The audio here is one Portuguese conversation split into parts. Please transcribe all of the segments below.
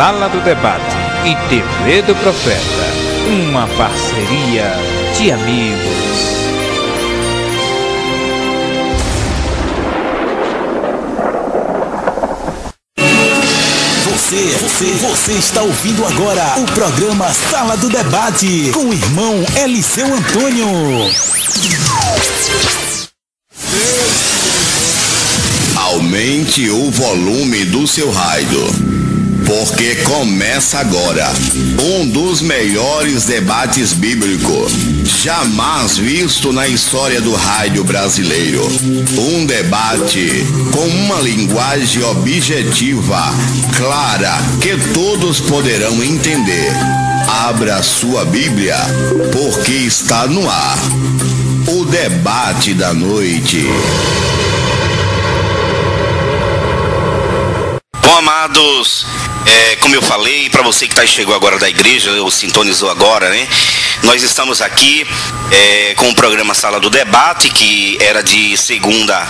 Sala do Debate e TV do Profeta. Uma parceria de amigos. Você, você, você está ouvindo agora o programa Sala do Debate com o irmão Eliseu Antônio. Aumente o volume do seu rádio, porque começa agora um dos melhores debates bíblicos jamais visto na história do rádio brasileiro. Um debate com uma linguagem objetiva, clara, que todos poderão entender. Abra sua Bíblia, porque está no ar o debate da noite. Bom, amados, é, como eu falei, para você que tá, chegou agora da igreja, ou sintonizou agora, né? Nós estamos aqui é, com o programa Sala do Debate, que era de segunda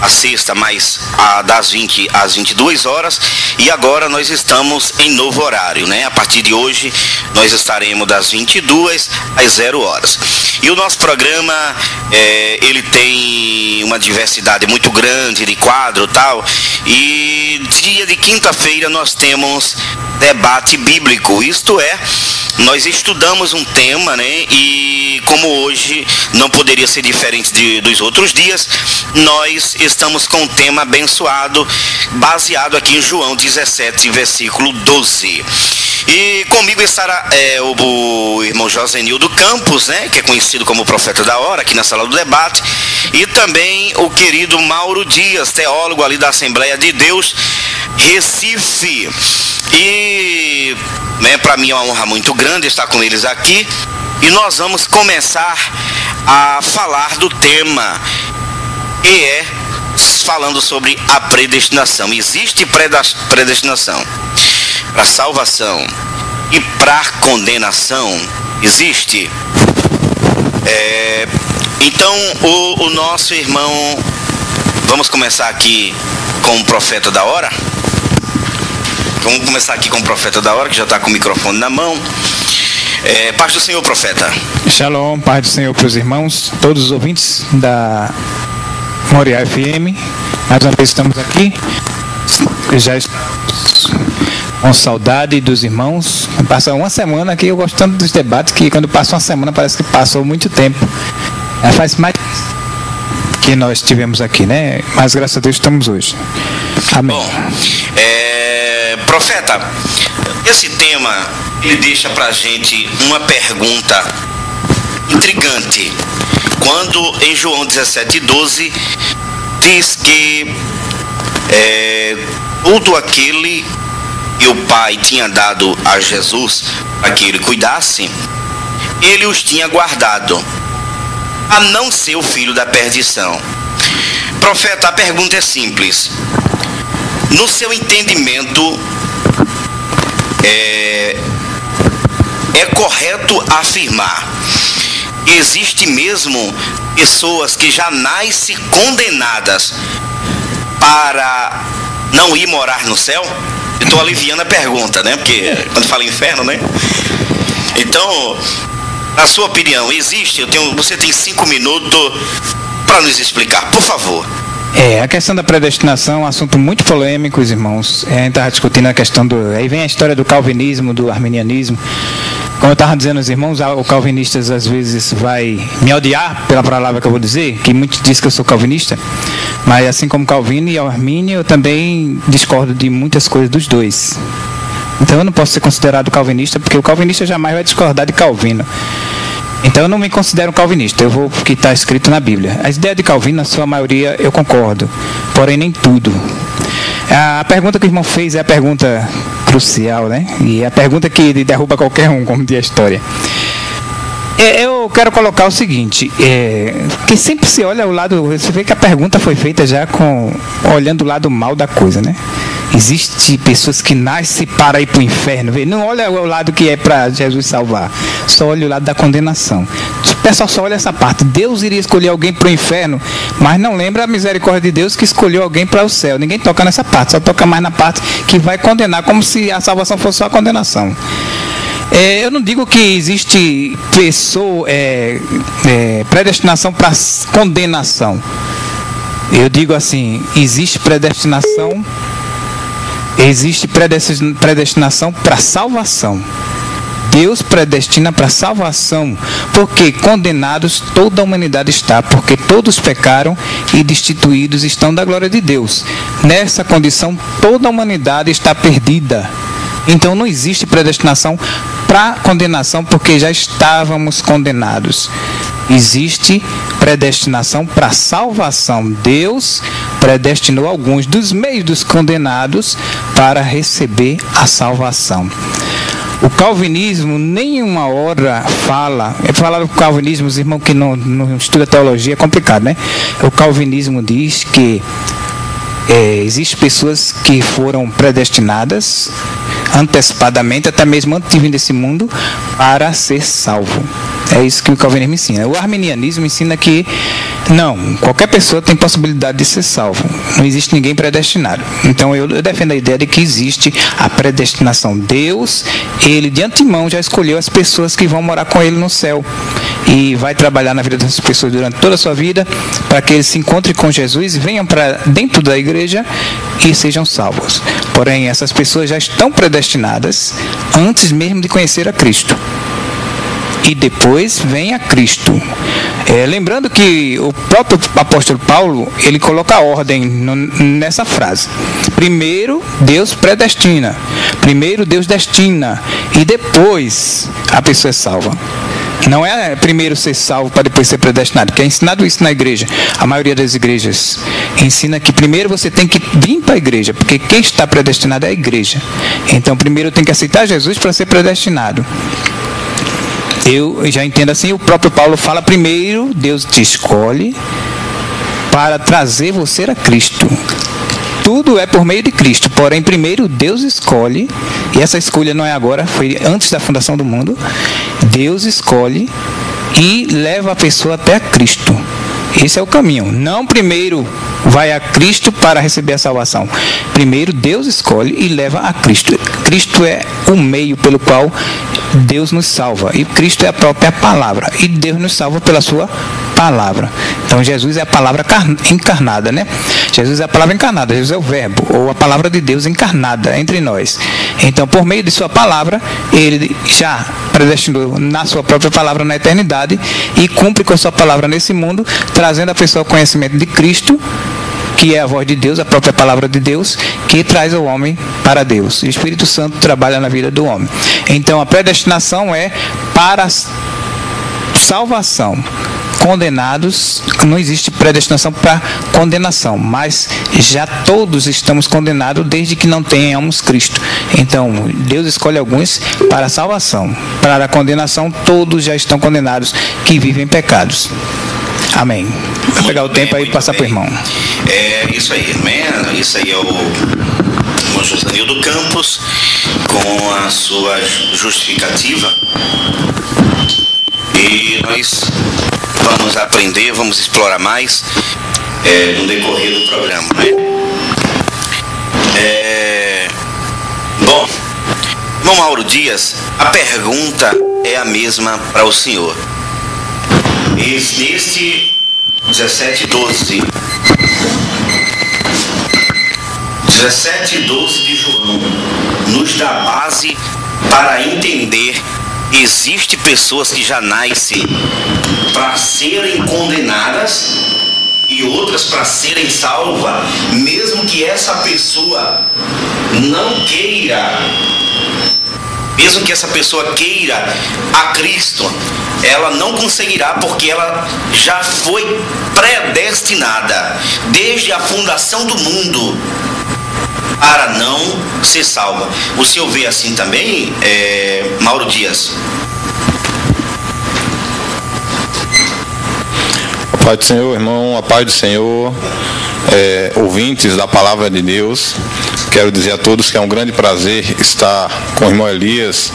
a sexta, mais a, das 20 às 22 horas. E agora nós estamos em novo horário, né? A partir de hoje nós estaremos das 22 às 0 horas. E o nosso programa, é, ele tem uma diversidade muito grande de quadro tal. E dia de quinta-feira nós temos debate bíblico, isto é, nós estudamos um tema, né? E como hoje não poderia ser diferente de, dos outros dias, nós estamos com um tema abençoado, baseado aqui em João 17, versículo 12. E comigo estará é, o, o irmão Josenildo Campos, né, que é conhecido como profeta da hora, aqui na sala do debate, e também o querido Mauro Dias, teólogo ali da Assembleia de Deus, Recife. E né, para mim é uma honra muito grande estar com eles aqui. E nós vamos começar a falar do tema, que é falando sobre a predestinação. Existe predestinação para salvação e para condenação? Existe. É, então, o, o nosso irmão, vamos começar aqui com o profeta da hora? Vamos começar aqui com o profeta da hora, que já está com o microfone na mão. É, paz do Senhor, profeta. Shalom, paz do Senhor para os irmãos, todos os ouvintes da Moriá FM. Mais uma vez estamos aqui. Já estamos com saudade dos irmãos. Passa uma semana aqui, eu gosto tanto dos debates que quando passa uma semana parece que passou muito tempo. É, faz mais que nós tivemos aqui, né? Mas graças a Deus estamos hoje. Amém. Bom, é, profeta, esse tema ele deixa pra gente uma pergunta intrigante. Quando em João 17,12 diz que é, tudo aquele que o Pai tinha dado a Jesus para que ele cuidasse, ele os tinha guardado, a não ser o filho da perdição. Profeta, a pergunta é simples. No seu entendimento, é, é correto afirmar existe mesmo pessoas que já nascem condenadas para não ir morar no céu? Estou aliviando a pergunta, né? Porque quando fala inferno, né? Então, na sua opinião, existe? Eu tenho, você tem cinco minutos para nos explicar, por favor. É, a questão da predestinação é um assunto muito polêmico, os irmãos. É, a gente estava discutindo a questão do. Aí vem a história do calvinismo, do arminianismo. Como eu estava dizendo aos irmãos, o calvinistas às vezes vai me odiar pela palavra que eu vou dizer, que muitos dizem que eu sou calvinista, mas assim como Calvino e Armínio, eu também discordo de muitas coisas dos dois. Então eu não posso ser considerado calvinista, porque o calvinista jamais vai discordar de Calvino. Então eu não me considero calvinista, eu vou o que está escrito na Bíblia. As ideias de Calvino, na sua maioria, eu concordo, porém nem tudo. A pergunta que o irmão fez é a pergunta crucial, né? E é a pergunta que derruba qualquer um, como diz a história. É, eu quero colocar o seguinte, é, que sempre se olha o lado, você vê que a pergunta foi feita já com olhando o lado mal da coisa, né? Existe pessoas que nascem para ir para o inferno. Não olha o lado que é para Jesus salvar. Só olha o lado da condenação. O pessoal só olha essa parte. Deus iria escolher alguém para o inferno, mas não lembra a misericórdia de Deus que escolheu alguém para o céu. Ninguém toca nessa parte, só toca mais na parte que vai condenar, como se a salvação fosse só a condenação. É, eu não digo que existe pessoa, é, é, predestinação para condenação. Eu digo assim, existe predestinação, existe predestinação para salvação. Deus predestina para salvação, porque condenados toda a humanidade está, porque todos pecaram e destituídos estão da glória de Deus. Nessa condição, toda a humanidade está perdida. Então não existe predestinação para condenação, porque já estávamos condenados. Existe predestinação para salvação. Deus predestinou alguns dos meios dos condenados para receber a salvação. O calvinismo nenhuma hora fala, é falar do calvinismo, os irmãos que não, não estudam teologia é complicado, né? O calvinismo diz que é, existem pessoas que foram predestinadas antecipadamente, até mesmo antes de vir desse mundo, para ser salvo. É isso que o calvinismo ensina. O arminianismo ensina que não, qualquer pessoa tem possibilidade de ser salvo. Não existe ninguém predestinado. Então eu, eu defendo a ideia de que existe a predestinação. Deus, ele de antemão já escolheu as pessoas que vão morar com ele no céu e vai trabalhar na vida dessas pessoas durante toda a sua vida para que eles se encontrem com Jesus e venham para dentro da igreja e sejam salvos. Porém, essas pessoas já estão predestinadas antes mesmo de conhecer a Cristo e depois vem a Cristo. É, lembrando que o próprio apóstolo Paulo ele coloca ordem no, nessa frase. Primeiro Deus predestina, primeiro Deus destina e depois a pessoa é salva. Não é primeiro ser salvo para depois ser predestinado, que é ensinado isso na igreja. A maioria das igrejas ensina que primeiro você tem que vir para a igreja, porque quem está predestinado é a igreja. Então primeiro tem que aceitar Jesus para ser predestinado. Eu já entendo assim, o próprio Paulo fala primeiro, Deus te escolhe para trazer você a Cristo. Tudo é por meio de Cristo, porém primeiro Deus escolhe, e essa escolha não é agora, foi antes da fundação do mundo. Deus escolhe e leva a pessoa até Cristo. Esse é o caminho. Não primeiro vai a Cristo para receber a salvação. Primeiro Deus escolhe e leva a Cristo. Cristo é o meio pelo qual Deus nos salva. E Cristo é a própria palavra. E Deus nos salva pela sua palavra. Então Jesus é a palavra encarnada, né? Jesus é a palavra encarnada, Jesus é o verbo, ou a palavra de Deus encarnada entre nós. Então, por meio de sua palavra, ele já predestinou na sua própria palavra na eternidade e cumpre com a sua palavra nesse mundo, trazendo a pessoa ao conhecimento de Cristo que é a voz de Deus, a própria palavra de Deus, que traz o homem para Deus. O Espírito Santo trabalha na vida do homem. Então a predestinação é para salvação. Condenados, não existe predestinação para condenação, mas já todos estamos condenados desde que não tenhamos Cristo. Então, Deus escolhe alguns para a salvação. Para a condenação, todos já estão condenados que vivem pecados. Amém. Vou pegar o tempo aí e passar para o irmão. É isso aí, amém? Isso aí é o irmão Josanildo Campos com a sua justificativa. E nós vamos aprender, vamos explorar mais é, no decorrer do programa, né? É, bom, irmão Mauro Dias, a pergunta é a mesma para o senhor. Neste 17 12 17 e 12 de João nos dá base para entender existe pessoas que já nascem para serem condenadas e outras para serem salvas, mesmo que essa pessoa não queira. Mesmo que essa pessoa queira a Cristo, ela não conseguirá porque ela já foi predestinada desde a fundação do mundo para não ser salva. O senhor vê assim também, é, Mauro Dias? A paz do Senhor, irmão, a paz do Senhor, é, ouvintes da palavra de Deus. quero dizer a todos que é um grande prazer estar com o irmão Elias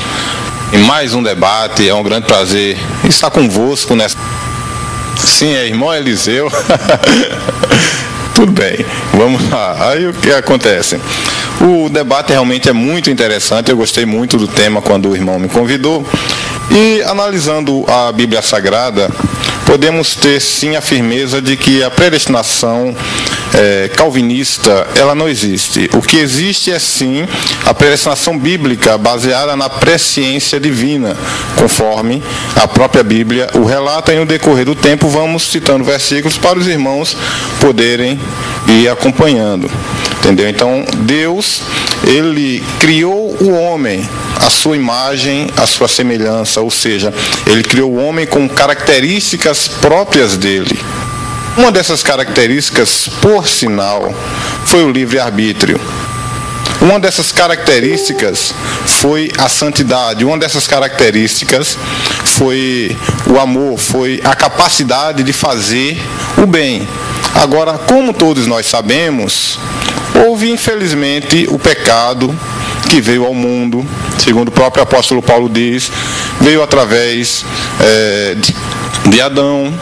em mais um debate. É um grande prazer estar convosco nessa. Sim, é irmão Eliseu. Tudo bem, vamos lá. Aí o que acontece? O debate realmente é muito interessante. Eu gostei muito do tema quando o irmão me convidou. E analisando a Bíblia Sagrada, podemos ter sim a firmeza de que a predestinação é, calvinista ela não existe. O que existe é sim a predestinação bíblica baseada na presciência divina, conforme a própria Bíblia o relata. E no decorrer do tempo vamos citando versículos para os irmãos poderem ir acompanhando. Entendeu? Então, Deus, ele criou o homem, a sua imagem, a sua semelhança, ou seja, ele criou o homem com características próprias dele. Uma dessas características, por sinal, foi o livre-arbítrio. Uma dessas características foi a santidade, uma dessas características foi o amor, foi a capacidade de fazer o bem. Agora, como todos nós sabemos, houve infelizmente o pecado que veio ao mundo, segundo o próprio apóstolo Paulo diz, veio através é, de, de Adão,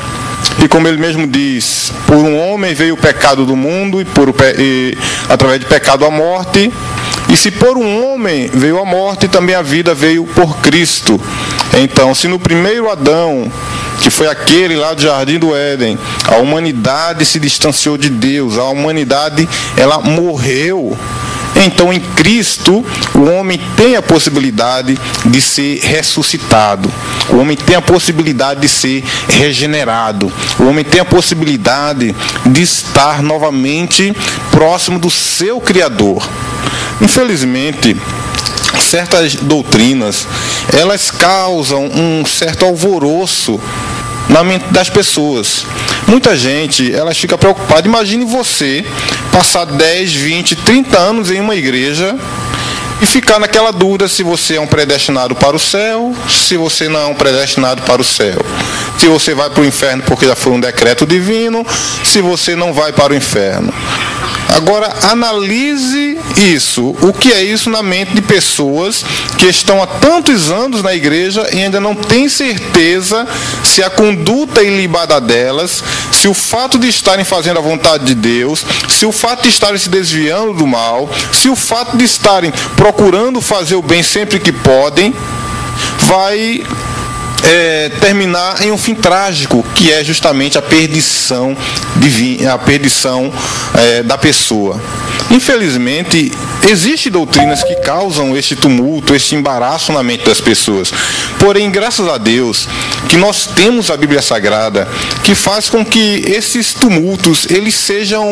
e como ele mesmo diz, por um homem veio o pecado do mundo e, por, e através de pecado a morte. E se por um homem veio a morte, também a vida veio por Cristo. Então, se no primeiro Adão que foi aquele lá do Jardim do Éden. A humanidade se distanciou de Deus, a humanidade ela morreu. Então, em Cristo, o homem tem a possibilidade de ser ressuscitado. O homem tem a possibilidade de ser regenerado. O homem tem a possibilidade de estar novamente próximo do seu Criador. Infelizmente, certas doutrinas, elas causam um certo alvoroço na mente das pessoas. Muita gente, elas fica preocupada. Imagine você passar 10, 20, 30 anos em uma igreja e ficar naquela dúvida se você é um predestinado para o céu, se você não é um predestinado para o céu. Se você vai para o inferno porque já foi um decreto divino, se você não vai para o inferno. Agora, analise isso. O que é isso na mente de pessoas que estão há tantos anos na igreja e ainda não têm certeza se a conduta ilibada delas, se o fato de estarem fazendo a vontade de Deus, se o fato de estarem se desviando do mal, se o fato de estarem procurando fazer o bem sempre que podem, vai é, terminar em um fim trágico, que é justamente a perdição a perdição é, da pessoa. Infelizmente, existem doutrinas que causam este tumulto, este embaraço na mente das pessoas. Porém, graças a Deus, que nós temos a Bíblia Sagrada, que faz com que esses tumultos eles sejam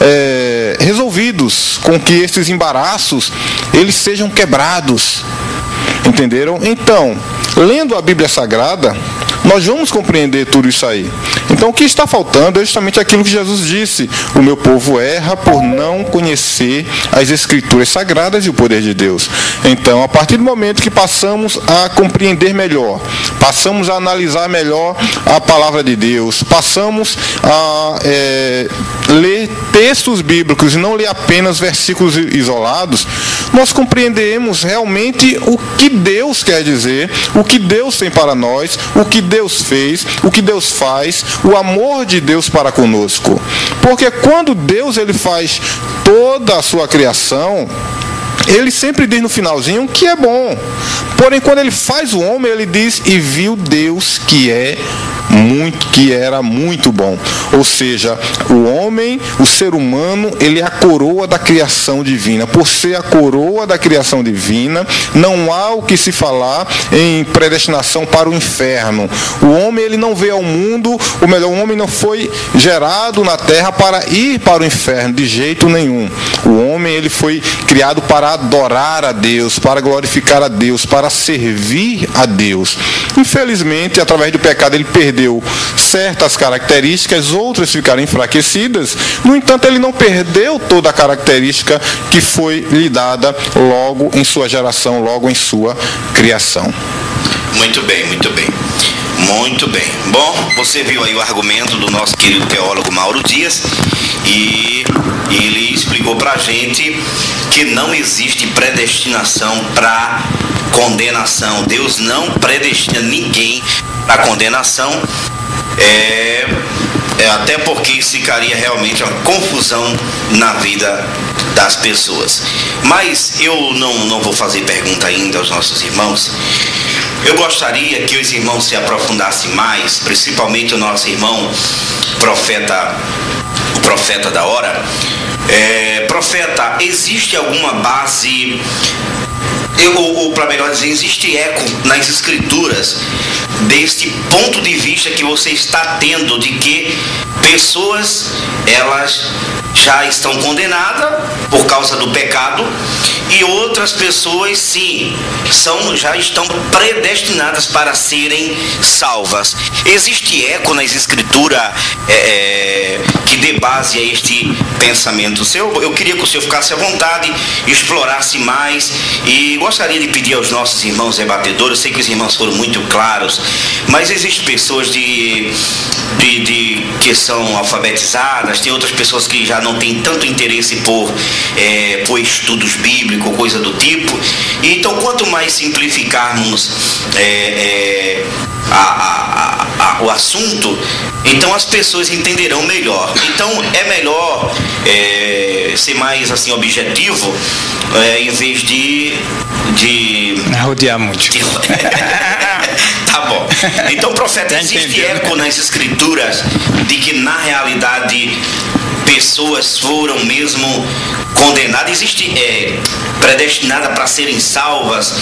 é, resolvidos, com que esses embaraços eles sejam quebrados. Entenderam? Então, lendo a Bíblia Sagrada, nós vamos compreender tudo isso aí. Então, o que está faltando é justamente aquilo que Jesus disse: o meu povo erra por não conhecer as Escrituras sagradas e o poder de Deus. Então, a partir do momento que passamos a compreender melhor, passamos a analisar melhor a palavra de Deus, passamos a é, ler textos bíblicos e não ler apenas versículos isolados, nós compreendemos realmente o que Deus quer dizer, o que Deus tem para nós, o que Deus fez, o que Deus faz, o amor de Deus para conosco. Porque quando Deus ele faz toda a sua criação, ele sempre diz no finalzinho que é bom. Porém, quando ele faz o homem, ele diz: E viu Deus que é muito que era muito bom. Ou seja, o homem, o ser humano, ele é a coroa da criação divina. Por ser a coroa da criação divina, não há o que se falar em predestinação para o inferno. O homem ele não veio ao mundo, ou melhor, o homem não foi gerado na terra para ir para o inferno de jeito nenhum. O homem ele foi criado para adorar a Deus, para glorificar a Deus, para servir a Deus. Infelizmente, através do pecado ele perdeu certas características, outras ficaram enfraquecidas. No entanto, ele não perdeu toda a característica que foi lhe dada logo em sua geração, logo em sua criação. Muito bem, muito bem. Muito bem. Bom, você viu aí o argumento do nosso querido teólogo Mauro Dias e ele explicou para a gente que não existe predestinação para condenação. Deus não predestina ninguém para condenação. É, é, até porque isso ficaria realmente uma confusão na vida das pessoas. Mas eu não, não vou fazer pergunta ainda aos nossos irmãos. Eu gostaria que os irmãos se aprofundassem mais, principalmente o nosso irmão profeta, o profeta da hora. É, profeta, existe alguma base eu, ou, ou para melhor dizer, existe eco nas escrituras deste ponto de vista que você está tendo de que pessoas elas já estão condenadas por causa do pecado e outras pessoas sim são já estão predestinadas para serem salvas. Existe eco nas escrituras é, é, que dê base a este pensamento seu. Eu queria que o senhor ficasse à vontade, explorasse mais e gostaria de pedir aos nossos irmãos debatedores. Eu sei que os irmãos foram muito claros, mas existem pessoas de, de, de que são alfabetizadas, tem outras pessoas que já não têm tanto interesse por, é, por estudos bíblicos, coisa do tipo. Então, quanto mais simplificarmos é, é, a, a, a, o assunto, então as pessoas entenderão melhor. Então, é melhor é, ser mais assim objetivo é, em vez de de rodear muito. De... tá bom. Então, profeta, existe eco nas escrituras de que na realidade pessoas foram mesmo condenadas, existe é, predestinada para serem salvas.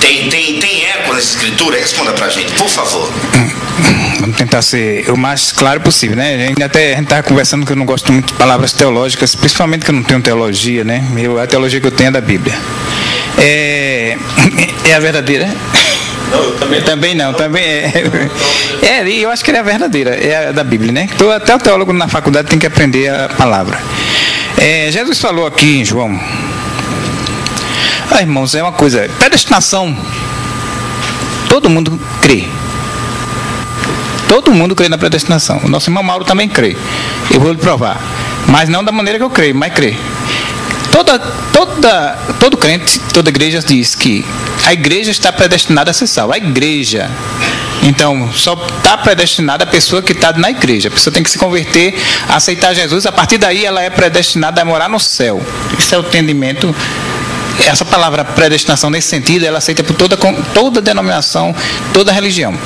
Tem, tem, tem eco nessa escritura? Responda pra gente, por favor. Vamos tentar ser o mais claro possível, né? A gente até a gente estava conversando que eu não gosto muito de palavras teológicas, principalmente que eu não tenho teologia, né? Eu, a teologia que eu tenho é da Bíblia. É, é a verdadeira? Não, eu também, também não, também é. É, eu acho que ele é a verdadeira, é a da Bíblia, né? Então, até o teólogo na faculdade tem que aprender a palavra. É, Jesus falou aqui em João. Ah, irmãos, é uma coisa. Predestinação. Todo mundo crê. Todo mundo crê na predestinação. O nosso irmão Mauro também crê. Eu vou lhe provar. Mas não da maneira que eu creio, mas crê. Toda, toda, todo crente, toda igreja diz que a igreja está predestinada a ser salva. A igreja. Então, só está predestinada a pessoa que está na igreja. A pessoa tem que se converter, aceitar Jesus. A partir daí, ela é predestinada a morar no céu. Isso é o entendimento. Essa palavra predestinação, nesse sentido, ela aceita por toda, toda denominação, toda religião.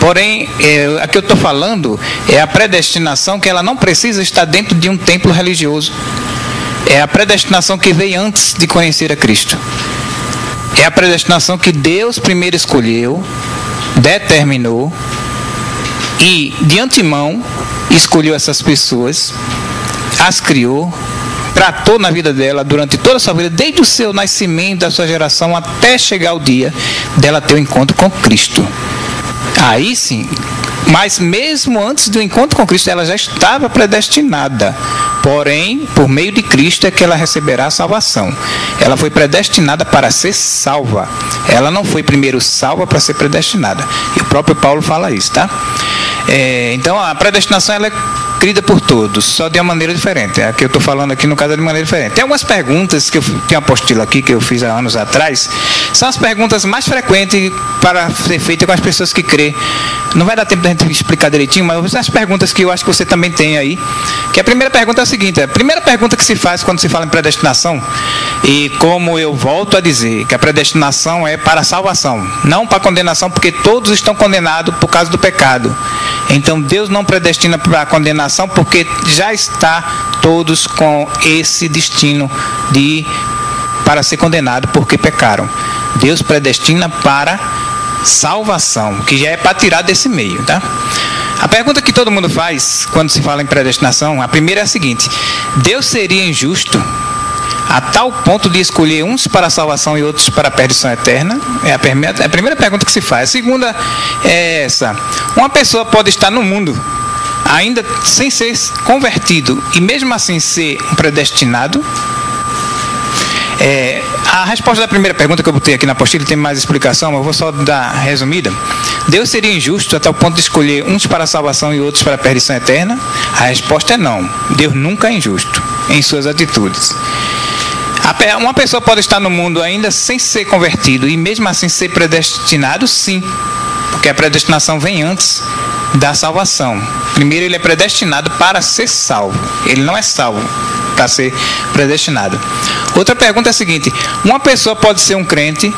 Porém, é, a que eu estou falando é a predestinação que ela não precisa estar dentro de um templo religioso. É a predestinação que veio antes de conhecer a Cristo. É a predestinação que Deus primeiro escolheu, determinou e de antemão escolheu essas pessoas, as criou, tratou na vida dela durante toda a sua vida, desde o seu nascimento, da sua geração, até chegar o dia dela ter o um encontro com Cristo. Aí sim, mas mesmo antes do encontro com Cristo, ela já estava predestinada. Porém, por meio de Cristo é que ela receberá a salvação. Ela foi predestinada para ser salva. Ela não foi primeiro salva para ser predestinada. E o próprio Paulo fala isso, tá? É, então a predestinação ela é crida por todos, só de uma maneira diferente. É a que eu estou falando aqui no caso é de maneira diferente. Tem algumas perguntas que eu tenho apostila aqui que eu fiz há anos atrás, são as perguntas mais frequentes para ser feitas com as pessoas que crê. Não vai dar tempo da gente explicar direitinho, mas as perguntas que eu acho que você também tem aí. Que a primeira pergunta é a seguinte: a primeira pergunta que se faz quando se fala em predestinação, e como eu volto a dizer, que a predestinação é para a salvação, não para a condenação, porque todos estão condenados por causa do pecado. Então Deus não predestina para a condenação porque já está todos com esse destino de para ser condenado porque pecaram. Deus predestina para salvação, que já é para tirar desse meio, tá? A pergunta que todo mundo faz quando se fala em predestinação, a primeira é a seguinte: Deus seria injusto a tal ponto de escolher uns para a salvação e outros para a perdição eterna? É a primeira, é a primeira pergunta que se faz. A segunda é essa: uma pessoa pode estar no mundo ainda sem ser convertido e mesmo assim ser um predestinado? É, A resposta da primeira pergunta que eu botei aqui na apostila tem mais explicação, mas eu vou só dar resumida. Deus seria injusto até o ponto de escolher uns para a salvação e outros para a perdição eterna? A resposta é não. Deus nunca é injusto em suas atitudes. Uma pessoa pode estar no mundo ainda sem ser convertido e mesmo assim ser predestinado, sim, porque a predestinação vem antes da salvação. Primeiro, ele é predestinado para ser salvo, ele não é salvo para ser predestinado. Outra pergunta é a seguinte: uma pessoa pode ser um crente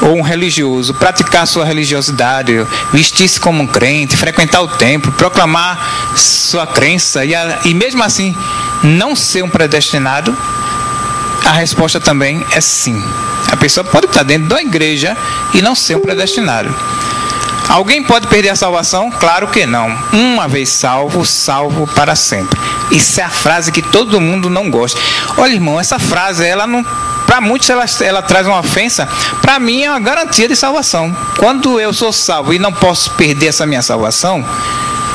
ou um religioso, praticar sua religiosidade, vestir-se como um crente, frequentar o templo, proclamar sua crença e, a, e mesmo assim não ser um predestinado? A resposta também é sim. A pessoa pode estar dentro da igreja e não ser um predestinado. Alguém pode perder a salvação? Claro que não. Uma vez salvo, salvo para sempre. Isso é a frase que todo mundo não gosta. Olha, irmão, essa frase, ela não. Para muitos ela, ela traz uma ofensa, para mim é uma garantia de salvação. Quando eu sou salvo e não posso perder essa minha salvação,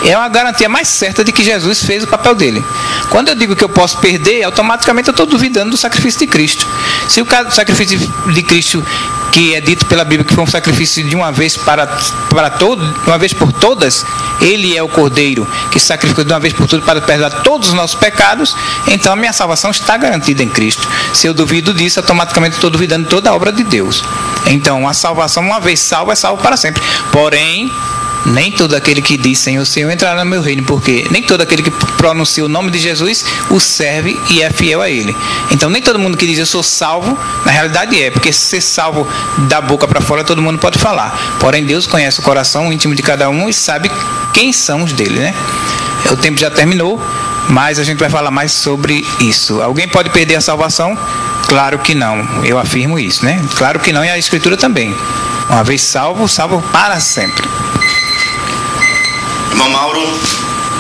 é uma garantia mais certa de que Jesus fez o papel dele. Quando eu digo que eu posso perder, automaticamente eu estou duvidando do sacrifício de Cristo. Se o sacrifício de Cristo, que é dito pela Bíblia que foi um sacrifício de uma vez para, para todo, uma vez por todas, ele é o Cordeiro que sacrificou de uma vez por todas para perdoar todos os nossos pecados, então a minha salvação está garantida em Cristo. Se eu duvido disso, automaticamente estou duvidando de toda a obra de Deus. Então, a salvação, uma vez salvo, é salvo para sempre. Porém, nem todo aquele que diz Senhor, Senhor entrará no meu reino, porque nem todo aquele que pronuncia o nome de Jesus o serve e é fiel a ele. Então, nem todo mundo que diz eu sou salvo, na realidade é, porque ser salvo da boca para fora todo mundo pode falar. Porém, Deus conhece o coração íntimo de cada um e sabe quem são os dele, né? O tempo já terminou, mas a gente vai falar mais sobre isso. Alguém pode perder a salvação? Claro que não. Eu afirmo isso, né? Claro que não, e a Escritura também. Uma vez salvo, salvo para sempre. Irmão Mauro,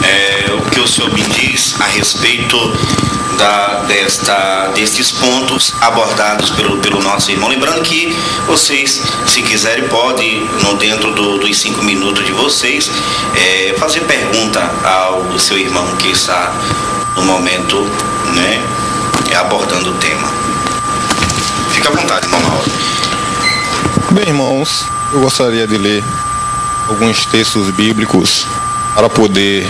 é, o que o senhor me diz a respeito da, desta, destes pontos abordados pelo, pelo nosso irmão. Lembrando que vocês, se quiserem, podem, no, dentro do, dos cinco minutos de vocês, é, fazer pergunta ao seu irmão que está no momento né, abordando o tema. Fique à vontade, irmão Mauro. Bem, irmãos, eu gostaria de ler alguns textos bíblicos para poder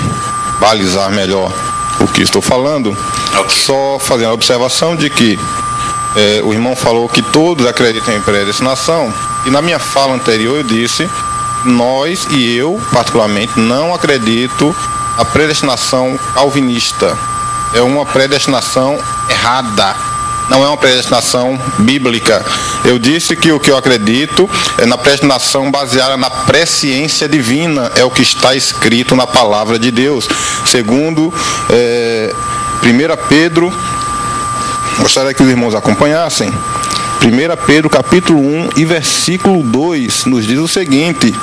balizar melhor o que estou falando. Okay. Só fazendo a observação de que é, o irmão falou que todos acreditam em predestinação, e na minha fala anterior eu disse, nós e eu, particularmente, não acredito na predestinação calvinista. É uma predestinação errada não é uma predestinação bíblica. Eu disse que o que eu acredito é na predestinação baseada na presciência divina, é o que está escrito na palavra de Deus. Segundo é, 1 Pedro, gostaria que os irmãos acompanhassem. 1 Pedro capítulo 1 e versículo 2 nos diz o seguinte: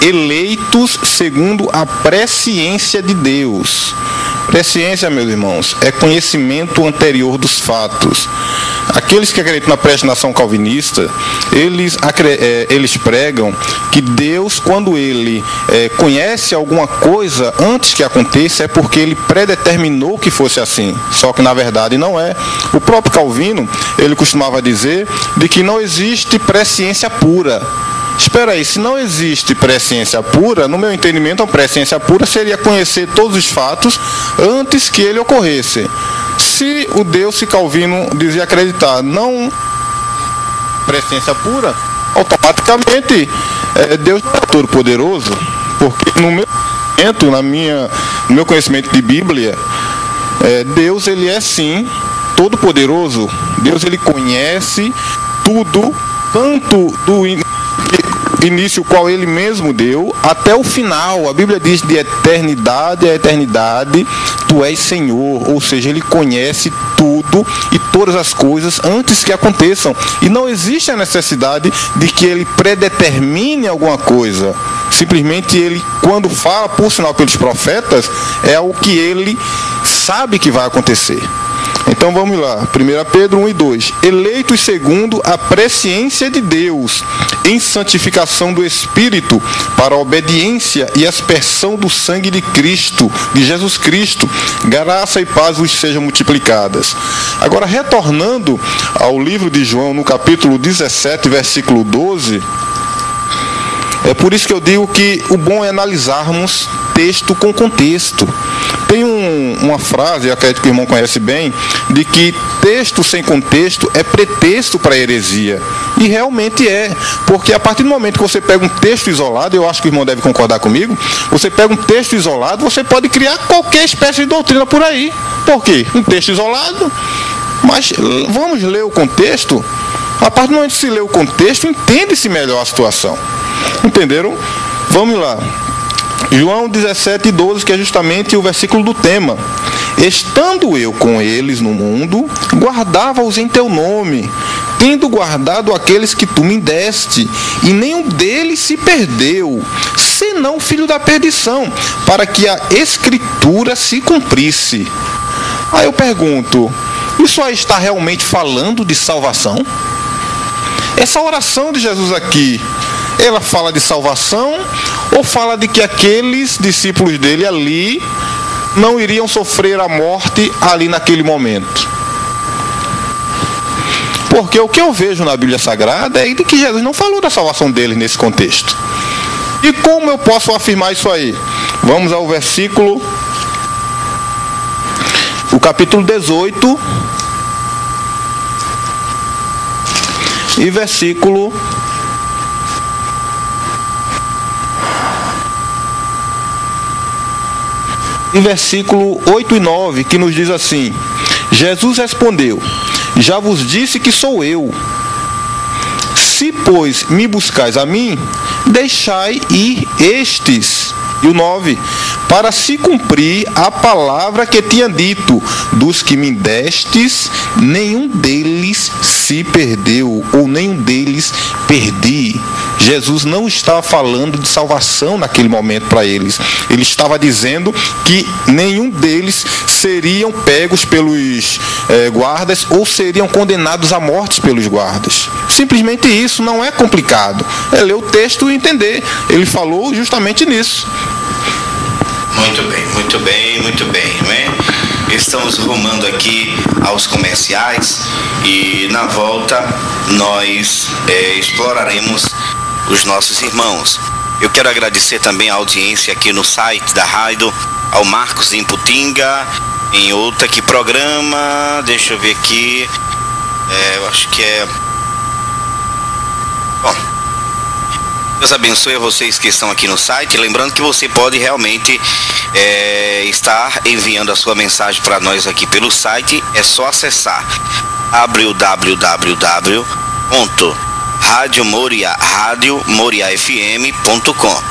eleitos segundo a presciência de Deus Presciência, meus irmãos, é conhecimento anterior dos fatos. Aqueles que acreditam na predestinação calvinista, eles, é, eles pregam que Deus, quando ele é, conhece alguma coisa antes que aconteça, é porque ele predeterminou que fosse assim. Só que na verdade não é. O próprio Calvino, ele costumava dizer de que não existe presciência pura. Espera aí, se não existe presciência pura, no meu entendimento, a presciência pura seria conhecer todos os fatos antes que ele ocorresse. Se o Deus que Calvino dizia acreditar não presciência pura, automaticamente é, Deus é todo poderoso, porque no meu conhecimento, na minha, no meu conhecimento de Bíblia, é, Deus ele é sim todo poderoso. Deus ele conhece tudo, tanto do início qual ele mesmo deu, até o final. A Bíblia diz de eternidade a eternidade, tu és Senhor, ou seja, ele conhece tudo e todas as coisas antes que aconteçam. E não existe a necessidade de que ele predetermine alguma coisa. Simplesmente ele, quando fala, por sinal pelos profetas, é o que ele sabe que vai acontecer. Então vamos lá, 1 Pedro 1 e 2. Eleitos segundo a presciência de Deus, em santificação do Espírito, para a obediência e aspersão do sangue de Cristo, de Jesus Cristo, graça e paz vos sejam multiplicadas. Agora, retornando ao livro de João, no capítulo 17, versículo 12. É por isso que eu digo que o bom é analisarmos texto com contexto. Tem um, uma frase, acredito que o irmão conhece bem, de que texto sem contexto é pretexto para heresia. E realmente é, porque a partir do momento que você pega um texto isolado, eu acho que o irmão deve concordar comigo, você pega um texto isolado, você pode criar qualquer espécie de doutrina por aí. Por quê? Um texto isolado, mas vamos ler o contexto. A partir do momento que se lê o contexto, entende-se melhor a situação. Entenderam? Vamos lá. João 17, 12, que é justamente o versículo do tema. Estando eu com eles no mundo, guardava-os em teu nome, tendo guardado aqueles que tu me deste, e nenhum deles se perdeu, senão o filho da perdição, para que a escritura se cumprisse. Aí eu pergunto: isso aí está realmente falando de salvação? Essa oração de Jesus aqui ela fala de salvação ou fala de que aqueles discípulos dele ali não iriam sofrer a morte ali naquele momento? Porque o que eu vejo na Bíblia Sagrada é de que Jesus não falou da salvação deles nesse contexto. E como eu posso afirmar isso aí? Vamos ao versículo, o capítulo 18, e versículo e versículo 8 e 9, que nos diz assim: Jesus respondeu: Já vos disse que sou eu. Se, pois, me buscais a mim, deixai ir estes. E o 9: Para se cumprir a palavra que tinha dito: Dos que me destes, nenhum deles se perdeu, ou nenhum deles perdi. Jesus não estava falando de salvação naquele momento para eles. Ele estava dizendo que nenhum deles seriam pegos pelos eh, guardas ou seriam condenados à morte pelos guardas. Simplesmente isso não é complicado. É ler o texto e entender. Ele falou justamente nisso. Muito bem, muito bem, muito bem, não é? Estamos rumando aqui aos comerciais e na volta nós é, exploraremos os nossos irmãos. Eu quero agradecer também a audiência aqui no site da Raido, ao Marcos em Putinga, em outra que programa, deixa eu ver aqui, é, eu acho que é. Bom, Deus abençoe a vocês que estão aqui no site. Lembrando que você pode realmente é, estar enviando a sua mensagem para nós aqui pelo site. É só acessar www Rádio Moria, Rádio FM.com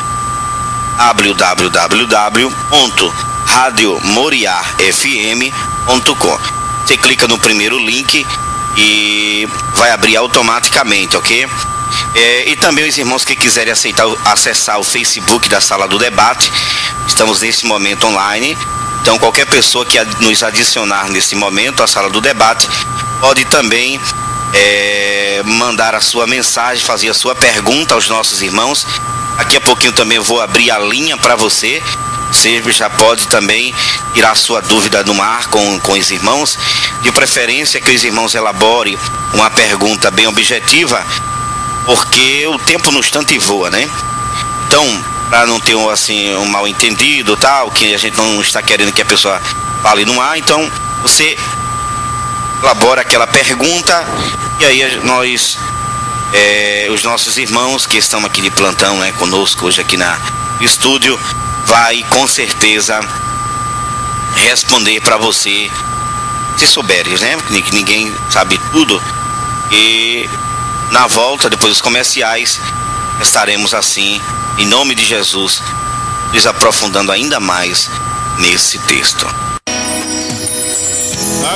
www.radiomoriafm.com Você clica no primeiro link e vai abrir automaticamente, ok? É, e também os irmãos que quiserem aceitar, acessar o Facebook da Sala do Debate, estamos nesse momento online. Então, qualquer pessoa que nos adicionar nesse momento à Sala do Debate pode também é, mandar a sua mensagem, fazer a sua pergunta aos nossos irmãos. Daqui a pouquinho também vou abrir a linha para você. Você já pode também tirar sua dúvida no ar com, com os irmãos. De preferência que os irmãos elaborem uma pergunta bem objetiva, porque o tempo no instante voa, né? Então, para não ter um, assim, um mal entendido tal, que a gente não está querendo que a pessoa fale no ar, então você elabora aquela pergunta e aí nós, é, os nossos irmãos que estão aqui de plantão né, conosco hoje aqui na, estúdio, vai com certeza responder para você, se souberes, né? Que ninguém sabe tudo. E na volta, depois dos comerciais, estaremos assim, em nome de Jesus, nos aprofundando ainda mais nesse texto.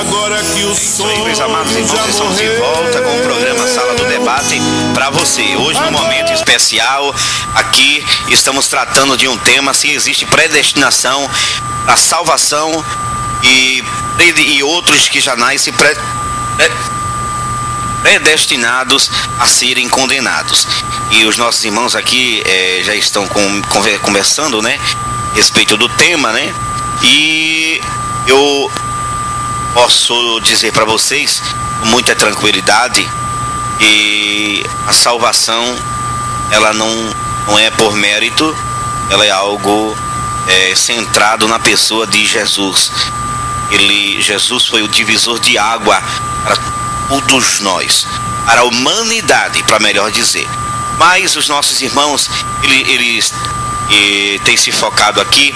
Agora que o Isso aí, meus amados irmãos, estamos de volta com o programa Sala do Debate para você. Hoje, no momento especial, aqui estamos tratando de um tema se existe predestinação a salvação e, e outros que já nascem pre, pre, predestinados a serem condenados. E os nossos irmãos aqui é, já estão com, conversando, né? Respeito do tema, né? E eu posso dizer para vocês com muita tranquilidade que a salvação ela não, não é por mérito, ela é algo é, centrado na pessoa de Jesus. Ele, Jesus foi o divisor de água para todos nós, para a humanidade, para melhor dizer. Mas os nossos irmãos, eles, eles têm se focado aqui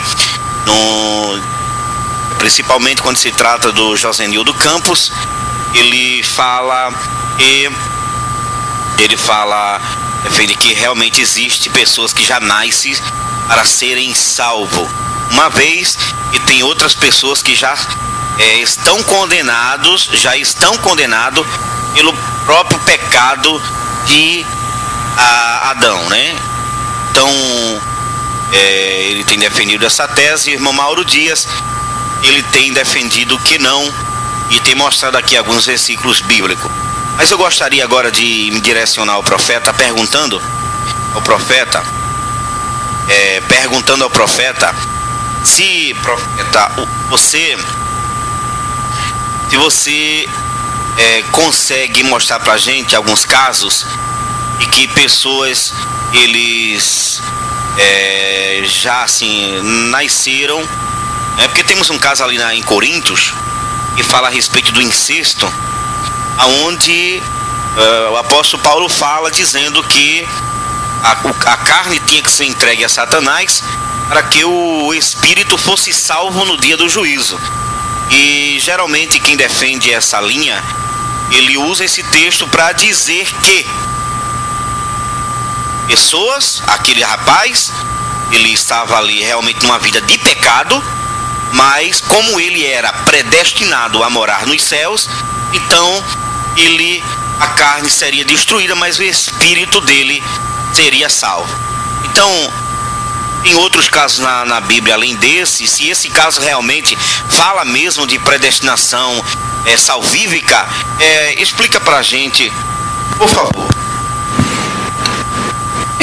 no, principalmente quando se trata do Josenildo Campos, ele fala e ele fala defende que realmente existe pessoas que já nascem para serem salvo. Uma vez que tem outras pessoas que já é, estão condenados, já estão condenados pelo próprio pecado de a, Adão, né? Então é, ele tem defendido essa tese, irmão Mauro Dias, ele tem defendido que não e tem mostrado aqui alguns versículos bíblicos. Mas eu gostaria agora de me direcionar ao profeta perguntando ao profeta, é, perguntando ao profeta se profeta você se você é, consegue mostrar pra gente alguns casos e que pessoas eles é, já assim nasceram né? porque temos um caso ali na, em Coríntios que fala a respeito do incesto aonde uh, o apóstolo Paulo fala dizendo que a, a carne tinha que ser entregue a Satanás para que o espírito fosse salvo no dia do juízo. E geralmente quem defende essa linha, ele usa esse texto para dizer que pessoas, aquele rapaz, ele estava ali realmente numa vida de pecado, mas como ele era predestinado a morar nos céus, então ele a carne seria destruída, mas o espírito dele seria salvo. Então, em outros casos na, na Bíblia, além desse, se esse caso realmente fala mesmo de predestinação é, salvífica, é, explica pra gente, por favor.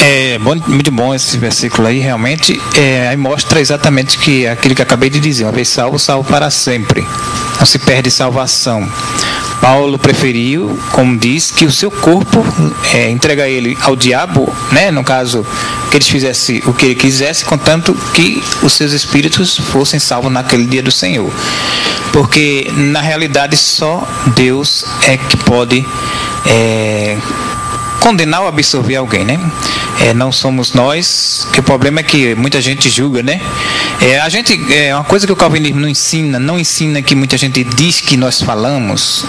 É muito bom esse versículo aí, realmente. É, aí mostra exatamente que aquilo que acabei de dizer: uma vez salvo, salvo para sempre. Não se perde salvação. Paulo preferiu, como diz, que o seu corpo é, entrega ele ao diabo, né? No caso, que eles fizessem o que ele quisesse, contanto que os seus espíritos fossem salvos naquele dia do Senhor. Porque na realidade só Deus é que pode é, condenar ou absorver alguém, né? É, não somos nós, que o problema é que muita gente julga, né? É, a gente, é uma coisa que o calvinismo não ensina, não ensina que muita gente diz que nós falamos.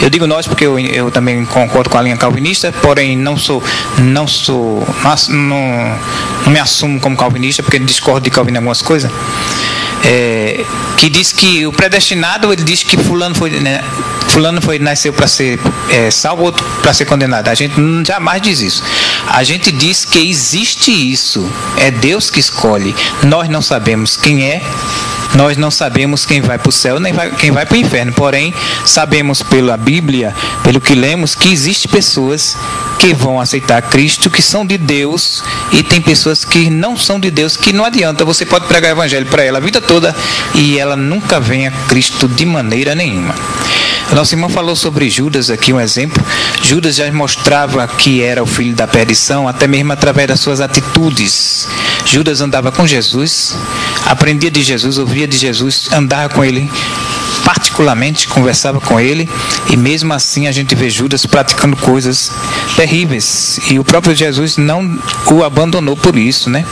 Eu digo nós porque eu, eu também concordo com a linha calvinista, porém não sou, não sou, não, não me assumo como calvinista porque discordo de Calvino em algumas coisas é, que diz que o predestinado, ele diz que fulano foi, né, fulano foi nasceu para ser é, salvo, outro para ser condenado. A gente jamais diz isso. A gente diz que existe isso. É Deus que escolhe. Nós não sabemos quem é nós não sabemos quem vai para o céu nem vai, quem vai para o inferno. Porém, sabemos pela Bíblia, pelo que lemos, que existem pessoas que vão aceitar Cristo, que são de Deus, e tem pessoas que não são de Deus, que não adianta. Você pode pregar o Evangelho para ela a vida toda e ela nunca vem a Cristo de maneira nenhuma. Nosso irmão falou sobre Judas aqui, um exemplo. Judas já mostrava que era o filho da perdição, até mesmo através das suas atitudes. Judas andava com Jesus, aprendia de Jesus, ouvia de Jesus, andava com ele particularmente conversava com ele e mesmo assim a gente vê Judas praticando coisas terríveis e o próprio Jesus não o abandonou por isso, né?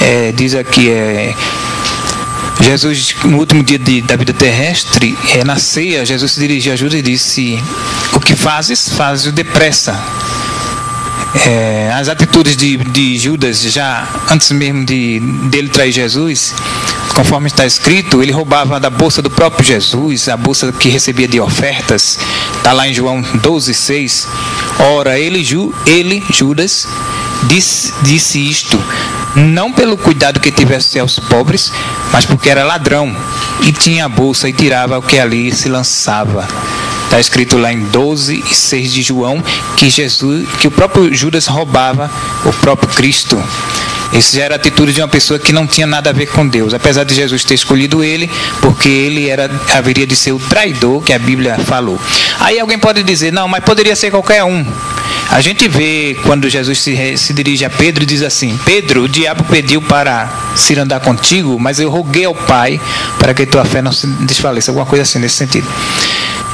É, diz aqui é Jesus, no último dia de, da vida terrestre, é, na ceia, Jesus se dirigiu a Judas e disse: O que fazes, fazes depressa. É, as atitudes de, de Judas, já antes mesmo de dele trair Jesus, conforme está escrito, ele roubava da bolsa do próprio Jesus, a bolsa que recebia de ofertas, está lá em João 12, 6. Ora, ele, ele Judas, disse, disse isto não pelo cuidado que tivesse aos pobres, mas porque era ladrão e tinha a bolsa e tirava o que ali se lançava. Está escrito lá em 12 e 6 de João que Jesus, que o próprio Judas roubava o próprio Cristo. Isso já era a atitude de uma pessoa que não tinha nada a ver com Deus, apesar de Jesus ter escolhido ele, porque ele era haveria de ser o traidor que a Bíblia falou. Aí alguém pode dizer, não, mas poderia ser qualquer um. A gente vê quando Jesus se, se dirige a Pedro e diz assim: Pedro, o diabo pediu para se andar contigo, mas eu roguei ao Pai para que tua fé não se desfaleça, alguma coisa assim nesse sentido.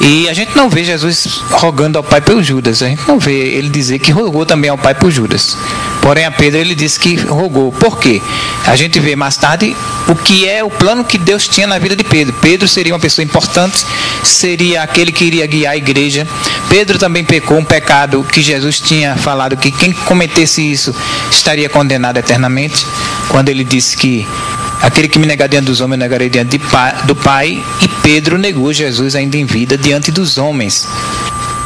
E a gente não vê Jesus rogando ao Pai pelo Judas, a gente não vê ele dizer que rogou também ao Pai por Judas. Porém, a Pedro ele disse que rogou. Por quê? A gente vê mais tarde o que é o plano que Deus tinha na vida de Pedro. Pedro seria uma pessoa importante, seria aquele que iria guiar a igreja. Pedro também pecou um pecado que Jesus tinha falado que quem cometesse isso estaria condenado eternamente, quando ele disse que Aquele que me negar diante dos homens, eu negarei diante do Pai. E Pedro negou Jesus ainda em vida diante dos homens.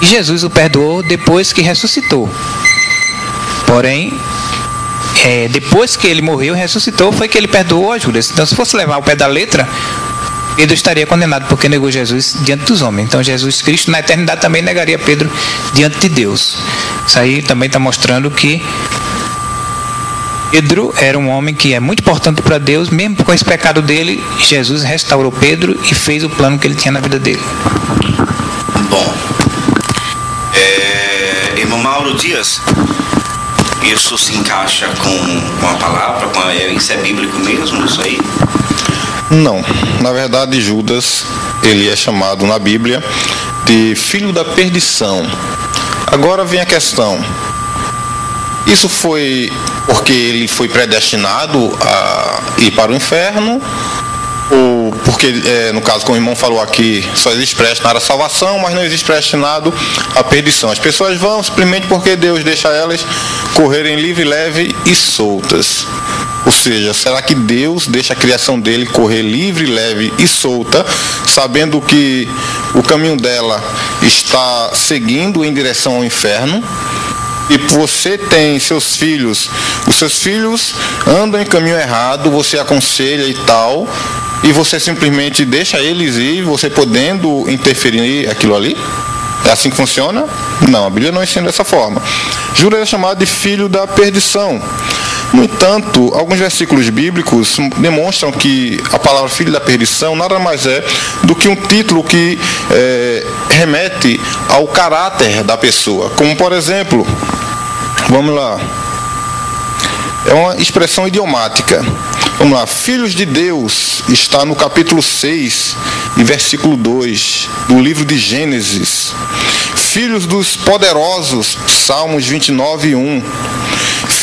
E Jesus o perdoou depois que ressuscitou. Porém, é, depois que ele morreu, ressuscitou, foi que ele perdoou a Judas. Então, se fosse levar o pé da letra, Pedro estaria condenado porque negou Jesus diante dos homens. Então, Jesus Cristo, na eternidade, também negaria Pedro diante de Deus. Isso aí também está mostrando que Pedro era um homem que é muito importante para Deus, mesmo com esse pecado dele, Jesus restaurou Pedro e fez o plano que ele tinha na vida dele. Bom, é, irmão Mauro Dias, isso se encaixa com, com a palavra, com a, isso é bíblico mesmo, isso aí? Não, na verdade Judas, ele é chamado na Bíblia de filho da perdição. Agora vem a questão, isso foi porque ele foi predestinado a ir para o inferno, ou porque, é, no caso, como o irmão falou aqui, só existe predestinado salvação, mas não existe predestinado a perdição. As pessoas vão simplesmente porque Deus deixa elas correrem livre, leve e soltas. Ou seja, será que Deus deixa a criação dele correr livre, leve e solta, sabendo que o caminho dela está seguindo em direção ao inferno? E você tem seus filhos, os seus filhos andam em caminho errado, você aconselha e tal, e você simplesmente deixa eles ir, você podendo interferir aquilo ali? É assim que funciona? Não, a Bíblia não ensina dessa forma. Judas é chamado de filho da perdição. No entanto, alguns versículos bíblicos demonstram que a palavra filho da perdição nada mais é do que um título que é, remete ao caráter da pessoa. Como, por exemplo, vamos lá, é uma expressão idiomática. Vamos lá, filhos de Deus está no capítulo 6 e versículo 2 do livro de Gênesis. Filhos dos poderosos, Salmos 29 1